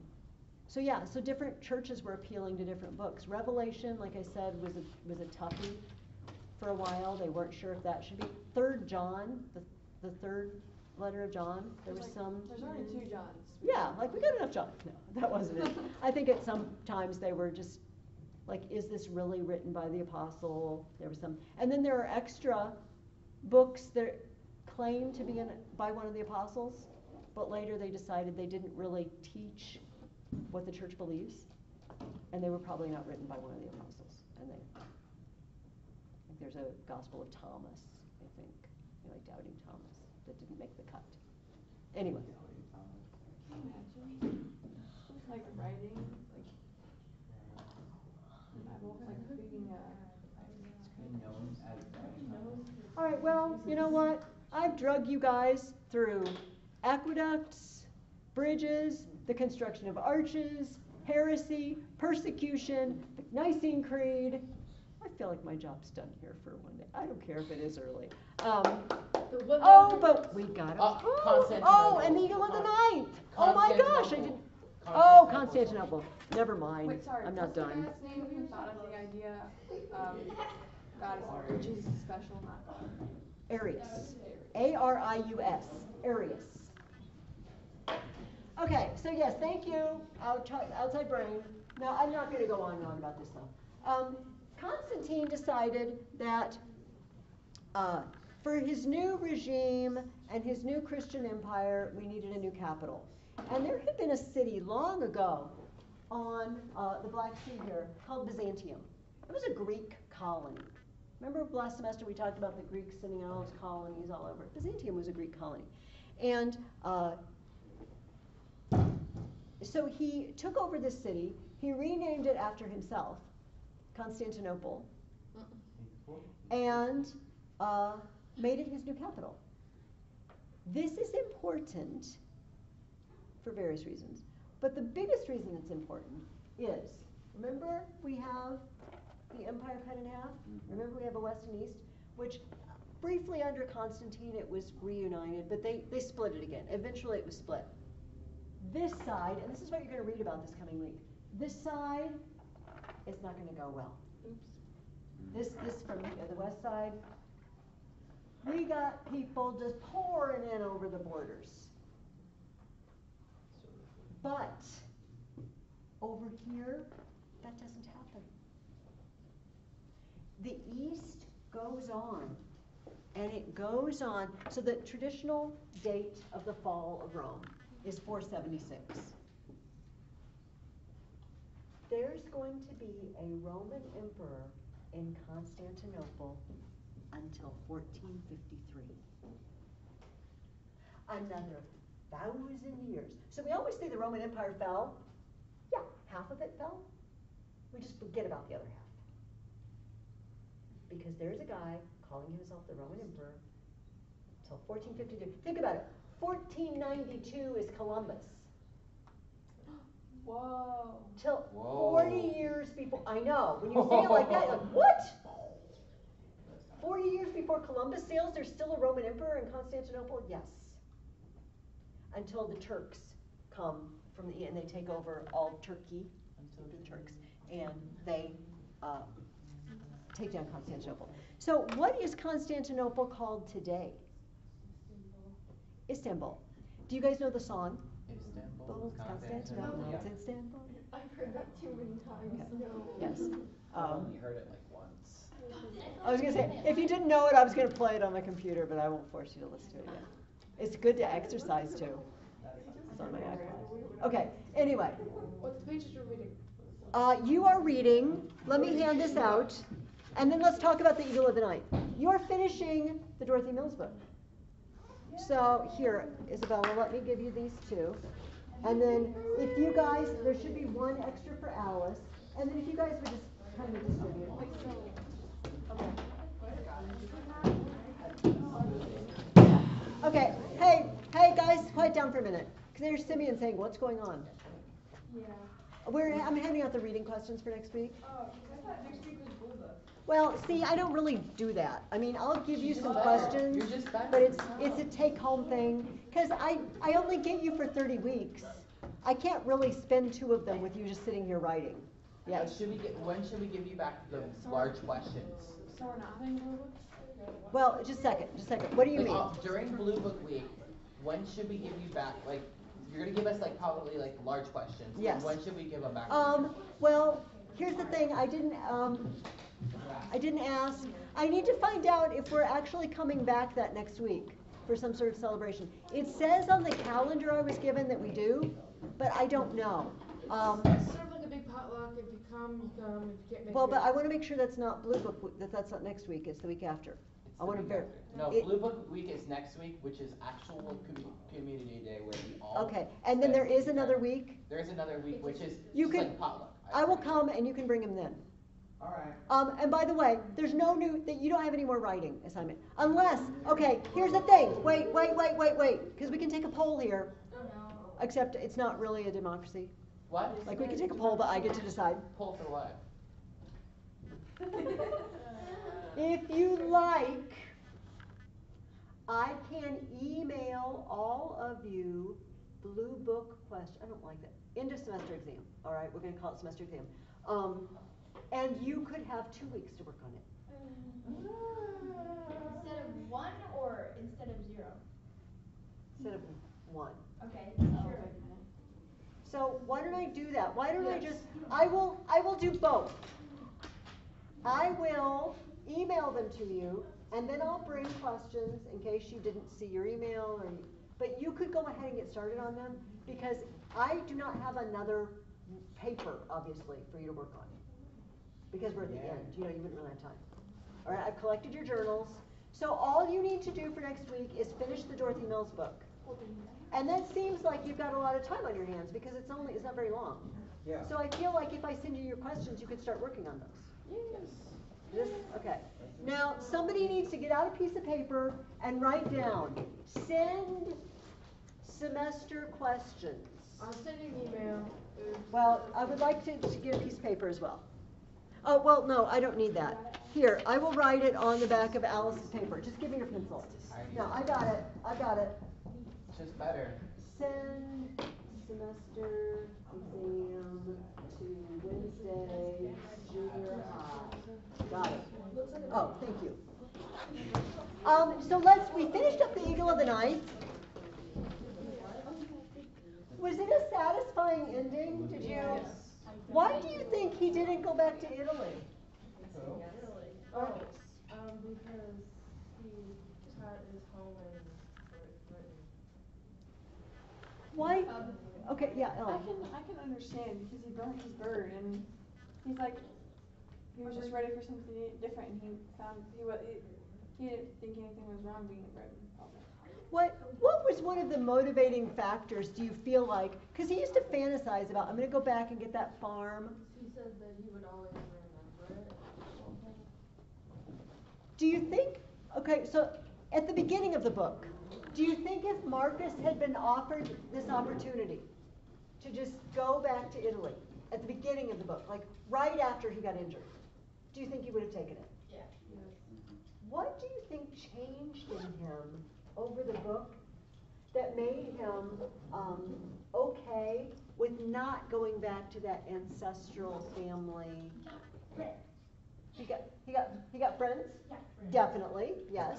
Speaker 1: so yeah, so different churches were appealing to different books. Revelation, like I said, was a was a toughie for a while. They weren't sure if that should be. Third John, the the third letter of John, there was
Speaker 5: like-
Speaker 1: some.
Speaker 5: There's already two Johns.
Speaker 1: Yeah, like we got enough John. No, that wasn't it. *laughs* I think at some times they were just like, is this really written by the apostle? There was some, and then there are extra books that claim to be in, by one of the apostles, but later they decided they didn't really teach what the church believes, and they were probably not written by one of the apostles. And they, there's a Gospel of Thomas, I think, you know, like doubting Thomas, that didn't make the cut. Anyway.
Speaker 5: Can you imagine? Like writing, like, the Bible, like being a.
Speaker 1: All right, well, you know what? I've drug you guys through aqueducts, bridges, the construction of arches, heresy, persecution, the Nicene Creed. I feel like my job's done here for one day. I don't care if it is early. Um, oh, but we gotta.
Speaker 2: Uh,
Speaker 1: oh,
Speaker 2: Constantinople.
Speaker 1: oh, and the Eagle of the Ninth. Oh my gosh, I didn't. Oh,
Speaker 2: Constantinople.
Speaker 1: Constantinople. Never mind.
Speaker 5: Wait, sorry.
Speaker 1: I'm not
Speaker 5: what's the
Speaker 1: done.
Speaker 5: guy's name who thought of the idea, um, God is, Jesus is special, not God?
Speaker 1: Arius. A R I U S. Arius. Okay, so yes, thank you, outside, brain. Now, I'm not gonna go on and on about this though. Um, Constantine decided that, uh, for his new regime and his new Christian empire, we needed a new capital. And there had been a city long ago on, uh, the Black Sea here called Byzantium. It was a Greek colony. Remember last semester we talked about the Greeks sending out all those colonies all over. Byzantium was a Greek colony. And uh, so he took over this city, he renamed it after himself, Constantinople, and uh, made it his new capital. This is important for various reasons, but the biggest reason it's important is remember we have the empire cut in half? Remember we have a west and east, which briefly under Constantine it was reunited, but they, they split it again. Eventually it was split. This side, and this is what you're going to read about this coming week, this side is not going to go well. Oops. This, this from the the west side, we got people just pouring in over the borders. But over here, that doesn't happen. The east goes on, and it goes on. So the traditional date of the fall of Rome is 476. There's going to be a Roman emperor in Constantinople until 1453. Another thousand years. So we always say the Roman Empire fell. Yeah, half of it fell. We just forget about the other half. Because there's a guy calling himself the Roman Emperor until 1452. Think about it. 1492 is Columbus.
Speaker 5: Whoa.
Speaker 1: Till
Speaker 2: Whoa.
Speaker 1: 40 years before. I know. When you say it like that, like, what? 40 years before Columbus sails, there's still a Roman emperor in Constantinople? Yes. Until the Turks come from the, and they take over all Turkey, so do the Turks, and they, uh, take down Constantinople. So what is Constantinople called today? Istanbul. Do you guys know the song?
Speaker 2: Istanbul,
Speaker 1: Constantinople,
Speaker 2: Yeah.
Speaker 1: it's Istanbul.
Speaker 5: I've heard that too many times,
Speaker 1: Okay.
Speaker 5: no.
Speaker 1: Yes.
Speaker 3: I've
Speaker 1: Um,
Speaker 3: only heard it like once.
Speaker 1: I was gonna say, if you didn't know it, I was gonna play it on my computer, but I won't force you to listen to it again. It's good to exercise too. It's on my iPad. Okay, anyway,
Speaker 4: What pages are reading?
Speaker 1: uh, you are reading, let me hand this out, and then let's talk about the Eagle of the Ninth. You're finishing the Dorothy Mills book. So here, Isabella, let me give you these two. And then if you guys, there should be one extra for Alice, and then if you guys would just kind of distribute. Okay, hey, hey, guys, quiet down for a minute. Because there's Simeon saying, what's going on?
Speaker 6: Yeah.
Speaker 1: We're, I'm handing out the reading questions for next week.
Speaker 6: Oh, I thought next week was.
Speaker 1: Well, see, I don't really do that. I mean, I'll give you
Speaker 2: She's
Speaker 1: some
Speaker 2: better.
Speaker 1: questions,
Speaker 2: You're just better.
Speaker 1: but it's, it's a take-home thing. Because I, I only get you for thirty weeks. I can't really spend two of them with you just sitting here writing.
Speaker 2: Yeah,
Speaker 1: Yes.
Speaker 2: should we get, when should we give you back the large questions?
Speaker 5: So we're not having blue books?
Speaker 1: Well, just a second, just a second. What do you
Speaker 2: Like,
Speaker 1: mean?
Speaker 2: uh, During Blue Book Week, when should we give you back, like, you're gonna give us like probably like large questions. and
Speaker 1: Yes.
Speaker 2: When should we give them back?
Speaker 1: Um, well, here's the thing, I didn't, um, I didn't ask. I need to find out if we're actually coming back that next week for some sort of celebration. It says on the calendar I was given that we do, but I don't know. Um,
Speaker 4: It's sort of like a big potluck, if you come, you come, if you can't make it.
Speaker 1: well, but I wanna make sure that's not Blue Book, w- that that's not next week, it's the week after. I
Speaker 2: the
Speaker 1: wanna
Speaker 2: week
Speaker 1: ver-
Speaker 2: No,
Speaker 1: it-
Speaker 2: Blue Book Week is next week, which is actual commu- community day where we all.
Speaker 1: Okay, and then there is another week.
Speaker 2: There is another week, which is
Speaker 1: You
Speaker 2: just
Speaker 1: can-
Speaker 2: like potluck.
Speaker 1: I will come and you can bring him then.
Speaker 2: Alright.
Speaker 1: Um, and by the way, there's no new, that you don't have any more writing assignment. Unless, okay, here's the thing, wait, wait, wait, wait, wait, because we can take a poll here,
Speaker 7: Oh, no.
Speaker 1: except it's not really a democracy.
Speaker 2: What?
Speaker 1: Like, we can take a poll, but I get to decide.
Speaker 2: Poll for what? *laughs*
Speaker 1: If you like, I can email all of you blue book question, I don't like that, end of semester exam, all right, we're gonna call it semester exam. Um, and you could have two weeks to work on it. Mm.
Speaker 7: Instead of one or instead of zero?
Speaker 1: Instead of one.
Speaker 7: Okay, sure.
Speaker 1: So why don't I do that? Why don't I just, I will, I will do both. I will email them to you, and then I'll bring questions in case you didn't see your email, or, but you could go ahead and get started on them, because I do not have another paper, obviously, for you to work on. Because we're at the end, you know, you wouldn't really have time. All right, I've collected your journals, so all you need to do for next week is finish the Dorothy Mills book. And that seems like you've got a lot of time on your hands, because it's only, it's not very long.
Speaker 3: Yeah.
Speaker 1: So I feel like if I send you your questions, you could start working on those. Yes. This, okay. Now, somebody needs to get out a piece of paper and write down, send semester questions.
Speaker 4: I'll send you an email.
Speaker 1: Well, I would like to, to get a piece of paper as well. Oh, well, no, I don't need that. Here, I will write it on the back of Alice's paper. Just give me your pencil. No, I got it, I got it.
Speaker 2: It's just better.
Speaker 1: Send semester exam to Wednesday, junior high. Got it. Oh, thank you. Um, so let's, we finished up the Eagle of the Ninth. Was it a satisfying ending? Did you? Why do you think he didn't go back to Italy?
Speaker 4: Oh, um, because he taught his home in Britain.
Speaker 1: Why? Okay, yeah,
Speaker 5: I can, I can understand because he burnt his bird and he's like, he was just ready for something different and he found, he wa- he, he didn't think anything was wrong being a bird.
Speaker 1: What, what was one of the motivating factors, do you feel like, because he used to fantasize about, I'm gonna go back and get that farm.
Speaker 6: He said that he would always remember it.
Speaker 1: Do you think, okay, so at the beginning of the book, do you think if Marcus had been offered this opportunity to just go back to Italy at the beginning of the book, like right after he got injured, do you think he would have taken it?
Speaker 6: Yeah.
Speaker 1: What do you think changed in him over the book that made him, um, okay with not going back to that ancestral family? He got, he got, he got friends? Yeah. Definitely, yes.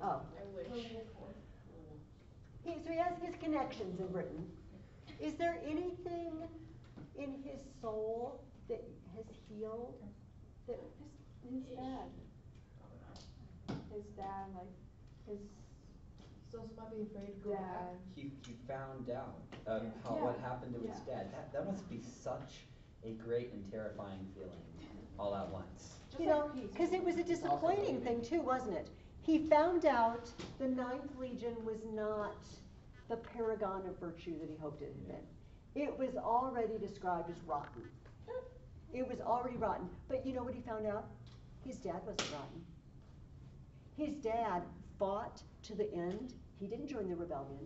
Speaker 1: Oh. He, so he has his connections in Britain. Is there anything in his soul that has healed? That,
Speaker 5: His dad. His dad, like, his
Speaker 4: So might be afraid to go back.
Speaker 3: He, he found out, um, how, what happened to his dad. That, that must be such a great and terrifying feeling all at once.
Speaker 1: you know, cause it was a disappointing thing too, wasn't it? He found out the Ninth Legion was not the paragon of virtue that he hoped it had been. It was already described as rotten. It was already rotten, but you know what he found out? His dad wasn't rotten. His dad fought to the end, he didn't join the rebellion.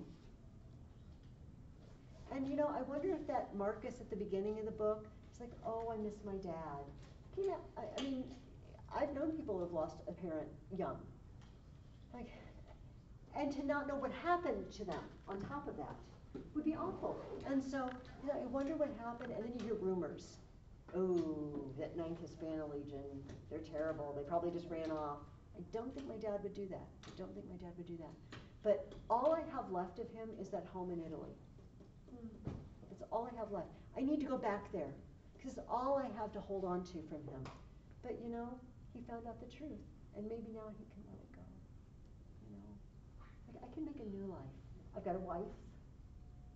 Speaker 1: And you know, I wonder if that Marcus at the beginning of the book, it's like, oh, I miss my dad. You, I, I mean, I've known people who've lost a parent young. Like, and to not know what happened to them on top of that would be awful. And so, you know, I wonder what happened, and then you hear rumors. Oh, that Ninth Hispano Legion, they're terrible, they probably just ran off. I don't think my dad would do that. I don't think my dad would do that. But all I have left of him is that home in Italy. Hmm. That's all I have left. I need to go back there, because all I have to hold on to from him. But you know, he found out the truth, and maybe now he can let it go. You know, like I can make a new life. I've got a wife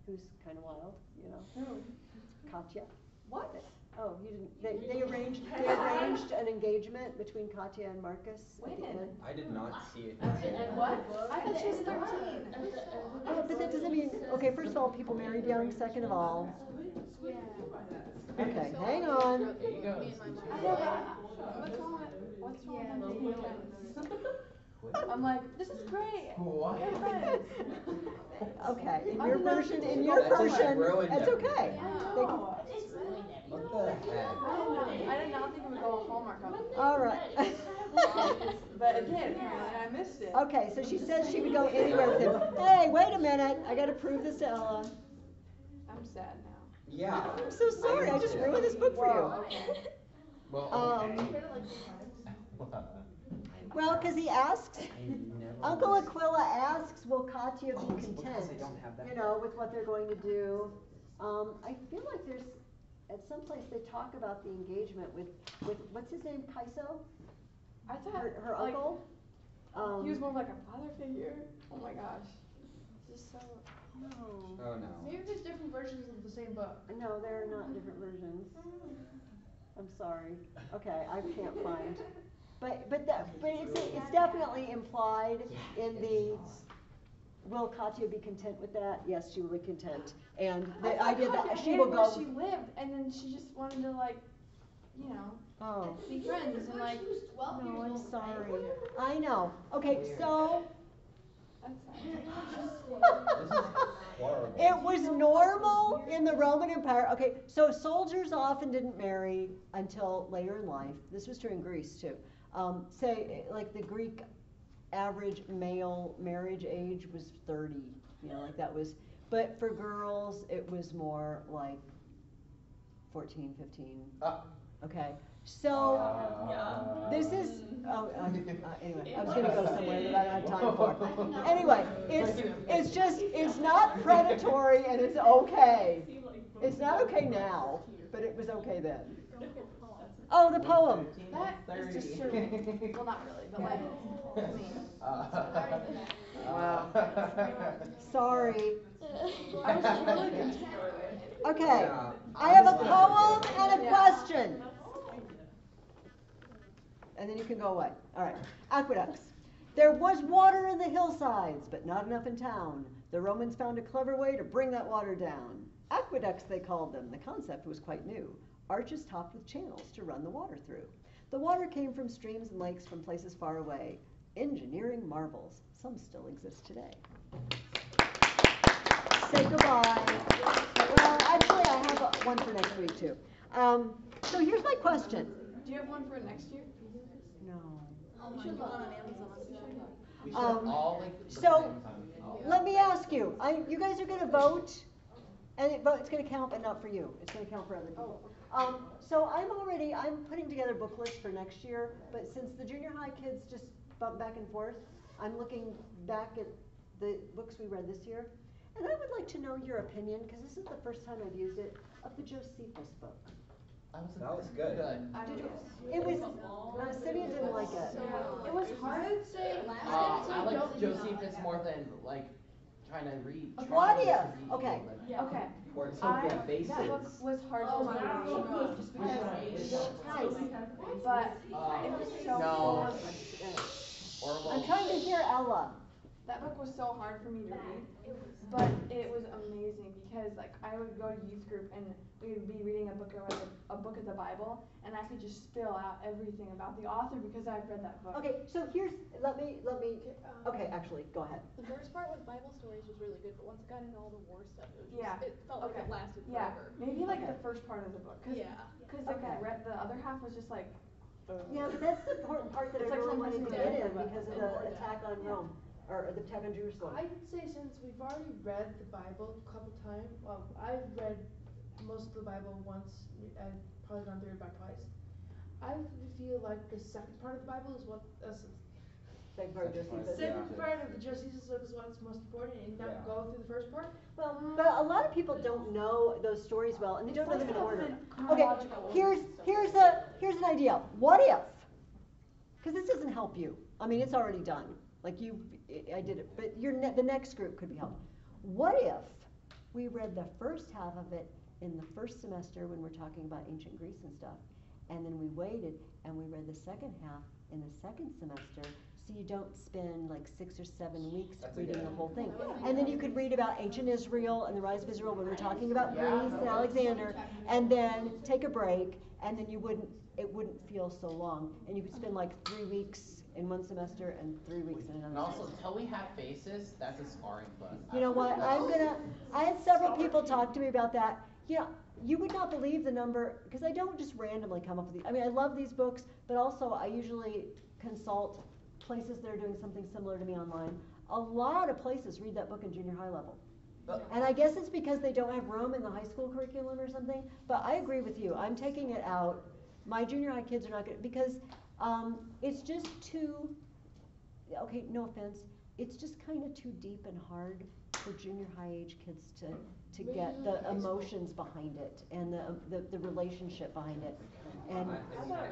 Speaker 1: who's kind of wild, you know. Hmm. Cottia.
Speaker 5: What?
Speaker 1: Oh, you didn't, they, they arranged, they *laughs* arranged an engagement between Cottia and Marcus at the
Speaker 5: When?
Speaker 1: end.
Speaker 3: I did not see it.
Speaker 5: And what? I thought she was thirteen.
Speaker 1: Oh, but that doesn't mean, okay, first of all, people married young, second of all, okay, hang on.
Speaker 2: There you go.
Speaker 5: I know, but what's wrong with, what's wrong with being friends? I'm like, this is great.
Speaker 2: What?
Speaker 5: We're friends. *laughs*
Speaker 1: Okay, in
Speaker 5: I
Speaker 1: your
Speaker 5: not
Speaker 1: version, in your
Speaker 3: That just
Speaker 1: version,
Speaker 3: ruined
Speaker 1: that's
Speaker 3: everything.
Speaker 1: okay. They can-
Speaker 3: What the heck?
Speaker 5: I did not, I did not think it would go Hallmark on me.
Speaker 1: All right. *laughs*
Speaker 5: But it did, apparently, and I missed it.
Speaker 1: Okay, so she says she would go anywhere with him. Hey, wait a minute, I gotta prove this to Ella.
Speaker 5: I'm sad now.
Speaker 3: Yeah.
Speaker 1: I'm so sorry, I just ruined this book for
Speaker 5: Whoa,
Speaker 1: you.
Speaker 5: okay.
Speaker 2: Well,
Speaker 1: Um,
Speaker 2: okay. *laughs*
Speaker 1: Well, cause he asks, *laughs* Uncle
Speaker 3: was-
Speaker 1: Aquila asks, will Cottia
Speaker 3: Oh,
Speaker 1: be
Speaker 3: it's
Speaker 1: content?
Speaker 3: I don't have that.
Speaker 1: You know, with what they're going to do. Um, I feel like there's, at some place they talk about the engagement with, with, what's his name, Kaeso?
Speaker 5: I thought,
Speaker 1: Her, her
Speaker 5: like,
Speaker 1: uncle? Um,
Speaker 5: he was more of like a father figure. Oh my gosh. This is so.
Speaker 1: No,
Speaker 3: Oh, no.
Speaker 4: Maybe there's different versions of the same book.
Speaker 1: no, they're not different versions. I'm sorry. Okay, I can't find. *laughs* But, but that, but it's, it's definitely implied in the, will Cottia be content with that? Yes, she will be content. And
Speaker 5: I
Speaker 1: the
Speaker 5: thought
Speaker 1: idea
Speaker 5: Cottia
Speaker 1: that she
Speaker 5: hated
Speaker 1: will
Speaker 5: where
Speaker 1: go.
Speaker 5: she lived, and then she just wanted to like, you know,
Speaker 1: Oh,
Speaker 5: be friends and like.
Speaker 1: no, I'm sorry. I know. Okay, so.
Speaker 5: That's *laughs*
Speaker 3: This is horrible.
Speaker 1: It was normal in the Roman Empire. Okay, so soldiers often didn't marry until later in life. This was true in Greece too. Um, say, like the Greek average male marriage age was 30, you know, like that was. But for girls, it was more like 14, 15.
Speaker 2: Ah.
Speaker 1: Okay, so.
Speaker 2: Uh,
Speaker 1: This is, oh, uh, *laughs* uh, anyway, I was gonna go somewhere that I don't have time for. *laughs* Anyway, it's, it's just, it's not predatory and it's okay. *laughs* It's not okay now, but it was okay then. Oh, the poem.
Speaker 5: That is just true. Well, not really, but like, *laughs* I mean. *laughs*
Speaker 2: Wow.
Speaker 1: Sorry.
Speaker 5: I was really content with it.
Speaker 1: Okay,
Speaker 3: Yeah.
Speaker 1: I have a poem and a question. And then you can go away. All right, aqueducts. There was water in the hillsides, but not enough in town. The Romans found a clever way to bring that water down. Aqueducts, they called them. The concept was quite new. Arches topped with channels to run the water through. The water came from streams and lakes from places far away. Engineering marvels. Some still exist today. Say goodbye. Well, actually, I have a- one for next week too. Um, so here's my question.
Speaker 5: Do you have one for next year?
Speaker 1: No.
Speaker 5: You should look on Amazon.
Speaker 2: We should
Speaker 1: Um,
Speaker 2: all like. look
Speaker 1: so,
Speaker 2: same. Oh.
Speaker 1: Let me ask you, I, you guys are gonna vote, and it, it's gonna count, but not for you, it's gonna count for other people. Um, so I'm already, I'm putting together booklets for next year, but since the junior high kids just bump back and forth, I'm looking back at the books we read this year. And I would like to know your opinion, cause this is the first time I've used it, of the Josephus book.
Speaker 2: That was, a-
Speaker 3: That was good.
Speaker 5: I
Speaker 1: Did
Speaker 5: don't
Speaker 1: you, it was, uh, Simeon didn't like it.
Speaker 5: It was hard.
Speaker 4: I would say,
Speaker 2: Uh,
Speaker 4: I
Speaker 2: I like Josephus more than like trying to read.
Speaker 1: What
Speaker 2: trying to
Speaker 1: if-
Speaker 2: read,
Speaker 1: okay.
Speaker 2: like-
Speaker 5: Okay,
Speaker 3: Or
Speaker 5: I,
Speaker 3: Topia Basics.
Speaker 5: that book was hard
Speaker 6: Oh,
Speaker 5: for me to
Speaker 6: wow.
Speaker 5: read, just because,
Speaker 1: Guys,
Speaker 5: but
Speaker 2: Uh,
Speaker 5: it was so
Speaker 2: no.
Speaker 5: full.
Speaker 1: I'm trying to hear Ella.
Speaker 5: That book was so hard for me to read, but it was amazing because like I would go to youth group and we would be reading a book of the, a book of the Bible and I could just spill out everything about the author because I've read that book.
Speaker 1: Okay, so here's, let me, let me,
Speaker 9: um,
Speaker 1: okay, actually, go ahead.
Speaker 9: The first part with Bible stories was really good, but once it got into all the war stuff, it was just,
Speaker 5: Yeah.
Speaker 9: it felt like it lasted
Speaker 5: Yeah,
Speaker 9: forever.
Speaker 5: maybe like
Speaker 1: Okay.
Speaker 5: the first part of the book, cause,
Speaker 9: Yeah.
Speaker 5: 'cause, like
Speaker 1: Okay.
Speaker 5: the re- the other half was just like. uh,
Speaker 1: Yeah, but that's the important part that I
Speaker 5: It's like
Speaker 1: really wanted to get in because of the attack on
Speaker 5: Yeah.
Speaker 1: Rome, or the on Jerusalem.
Speaker 4: I would say since we've already read the Bible a couple times, well, I've read most of the Bible once, I've probably gone through it about twice. I feel like the second part of the Bible is what, uh,
Speaker 1: Second part of. Josephus.
Speaker 4: second part of the Josephus is what's most important and not
Speaker 3: Yeah.
Speaker 4: go through the first part.
Speaker 1: Well, but a lot of people don't know those stories well, and they don't know them in order. Okay, here's, here's a, here's an idea. What if, because this doesn't help you. I mean, it's already done. Like you, I- did it, but your, ne- the next group could be helped. What if we read the first half of it in the first semester when we're talking about ancient Greece and stuff? And then we waited and we read the second half in the second semester, so you don't spend like six or seven weeks
Speaker 3: That's
Speaker 1: reading the whole thing. And then you could read about ancient Israel and the rise of Israel when we're talking about
Speaker 2: Yeah.
Speaker 1: Greece and Alexander, and then take a break, and then you wouldn't, it wouldn't feel so long. And you could spend like three weeks in one semester and three weeks in
Speaker 2: And
Speaker 1: another.
Speaker 2: also, until we have faces, that's a scarring book.
Speaker 1: You know what, I'm gonna, I had several people talk to me about that. You know, you would not believe the number, because I don't just randomly come up with these, I mean, I love these books, but also I usually consult places that are doing something similar to me online. A lot of places read that book in junior high level. And I guess it's because they don't have room in the high school curriculum or something, but I agree with you, I'm taking it out. My junior high kids are not gonna, because, um, it's just too, okay, no offense, it's just kinda too deep and hard for junior high age kids to, to get the emotions behind it and the, the, the relationship behind it. And,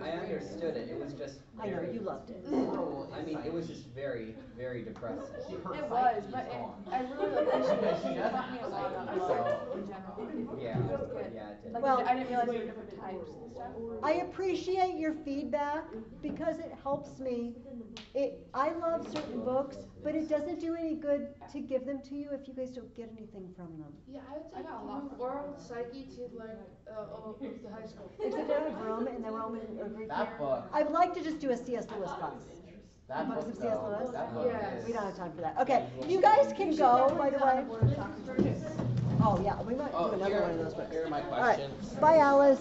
Speaker 3: I, I understood it, it was just
Speaker 1: I know,
Speaker 3: very-
Speaker 1: you loved it.
Speaker 3: I mean, it was just very, very depressing.
Speaker 5: It was, but it. I really appreciate it,
Speaker 2: She
Speaker 5: taught me a lot about
Speaker 2: so-
Speaker 5: in general.
Speaker 3: Yeah,
Speaker 5: It was good.
Speaker 3: yeah, it did.
Speaker 5: Like,
Speaker 1: Well-
Speaker 5: I didn't realize there were different types and stuff.
Speaker 1: I appreciate your feedback because it helps me. It, I love certain books, but it doesn't do any good to give them to you if you guys don't get anything from them.
Speaker 4: Yeah, I would
Speaker 5: I got a lot
Speaker 4: move
Speaker 5: from
Speaker 4: oral psyche to like, uh, oh, the high school.
Speaker 1: Except they don't have room in the Roman or Greek.
Speaker 2: That book,
Speaker 1: I'd like to just do a C.S. Lewis class.
Speaker 2: that
Speaker 1: Books
Speaker 2: book
Speaker 1: of C.S.
Speaker 2: though,
Speaker 1: Lewis?
Speaker 2: that book
Speaker 4: Yes.
Speaker 1: We don't have time for that. Okay, you guys can go, by the way. Oh, yeah, we might do
Speaker 2: Oh,
Speaker 1: another
Speaker 2: here-
Speaker 1: one of those books.
Speaker 2: Here are my
Speaker 1: All right,
Speaker 2: questions.
Speaker 1: bye Alice.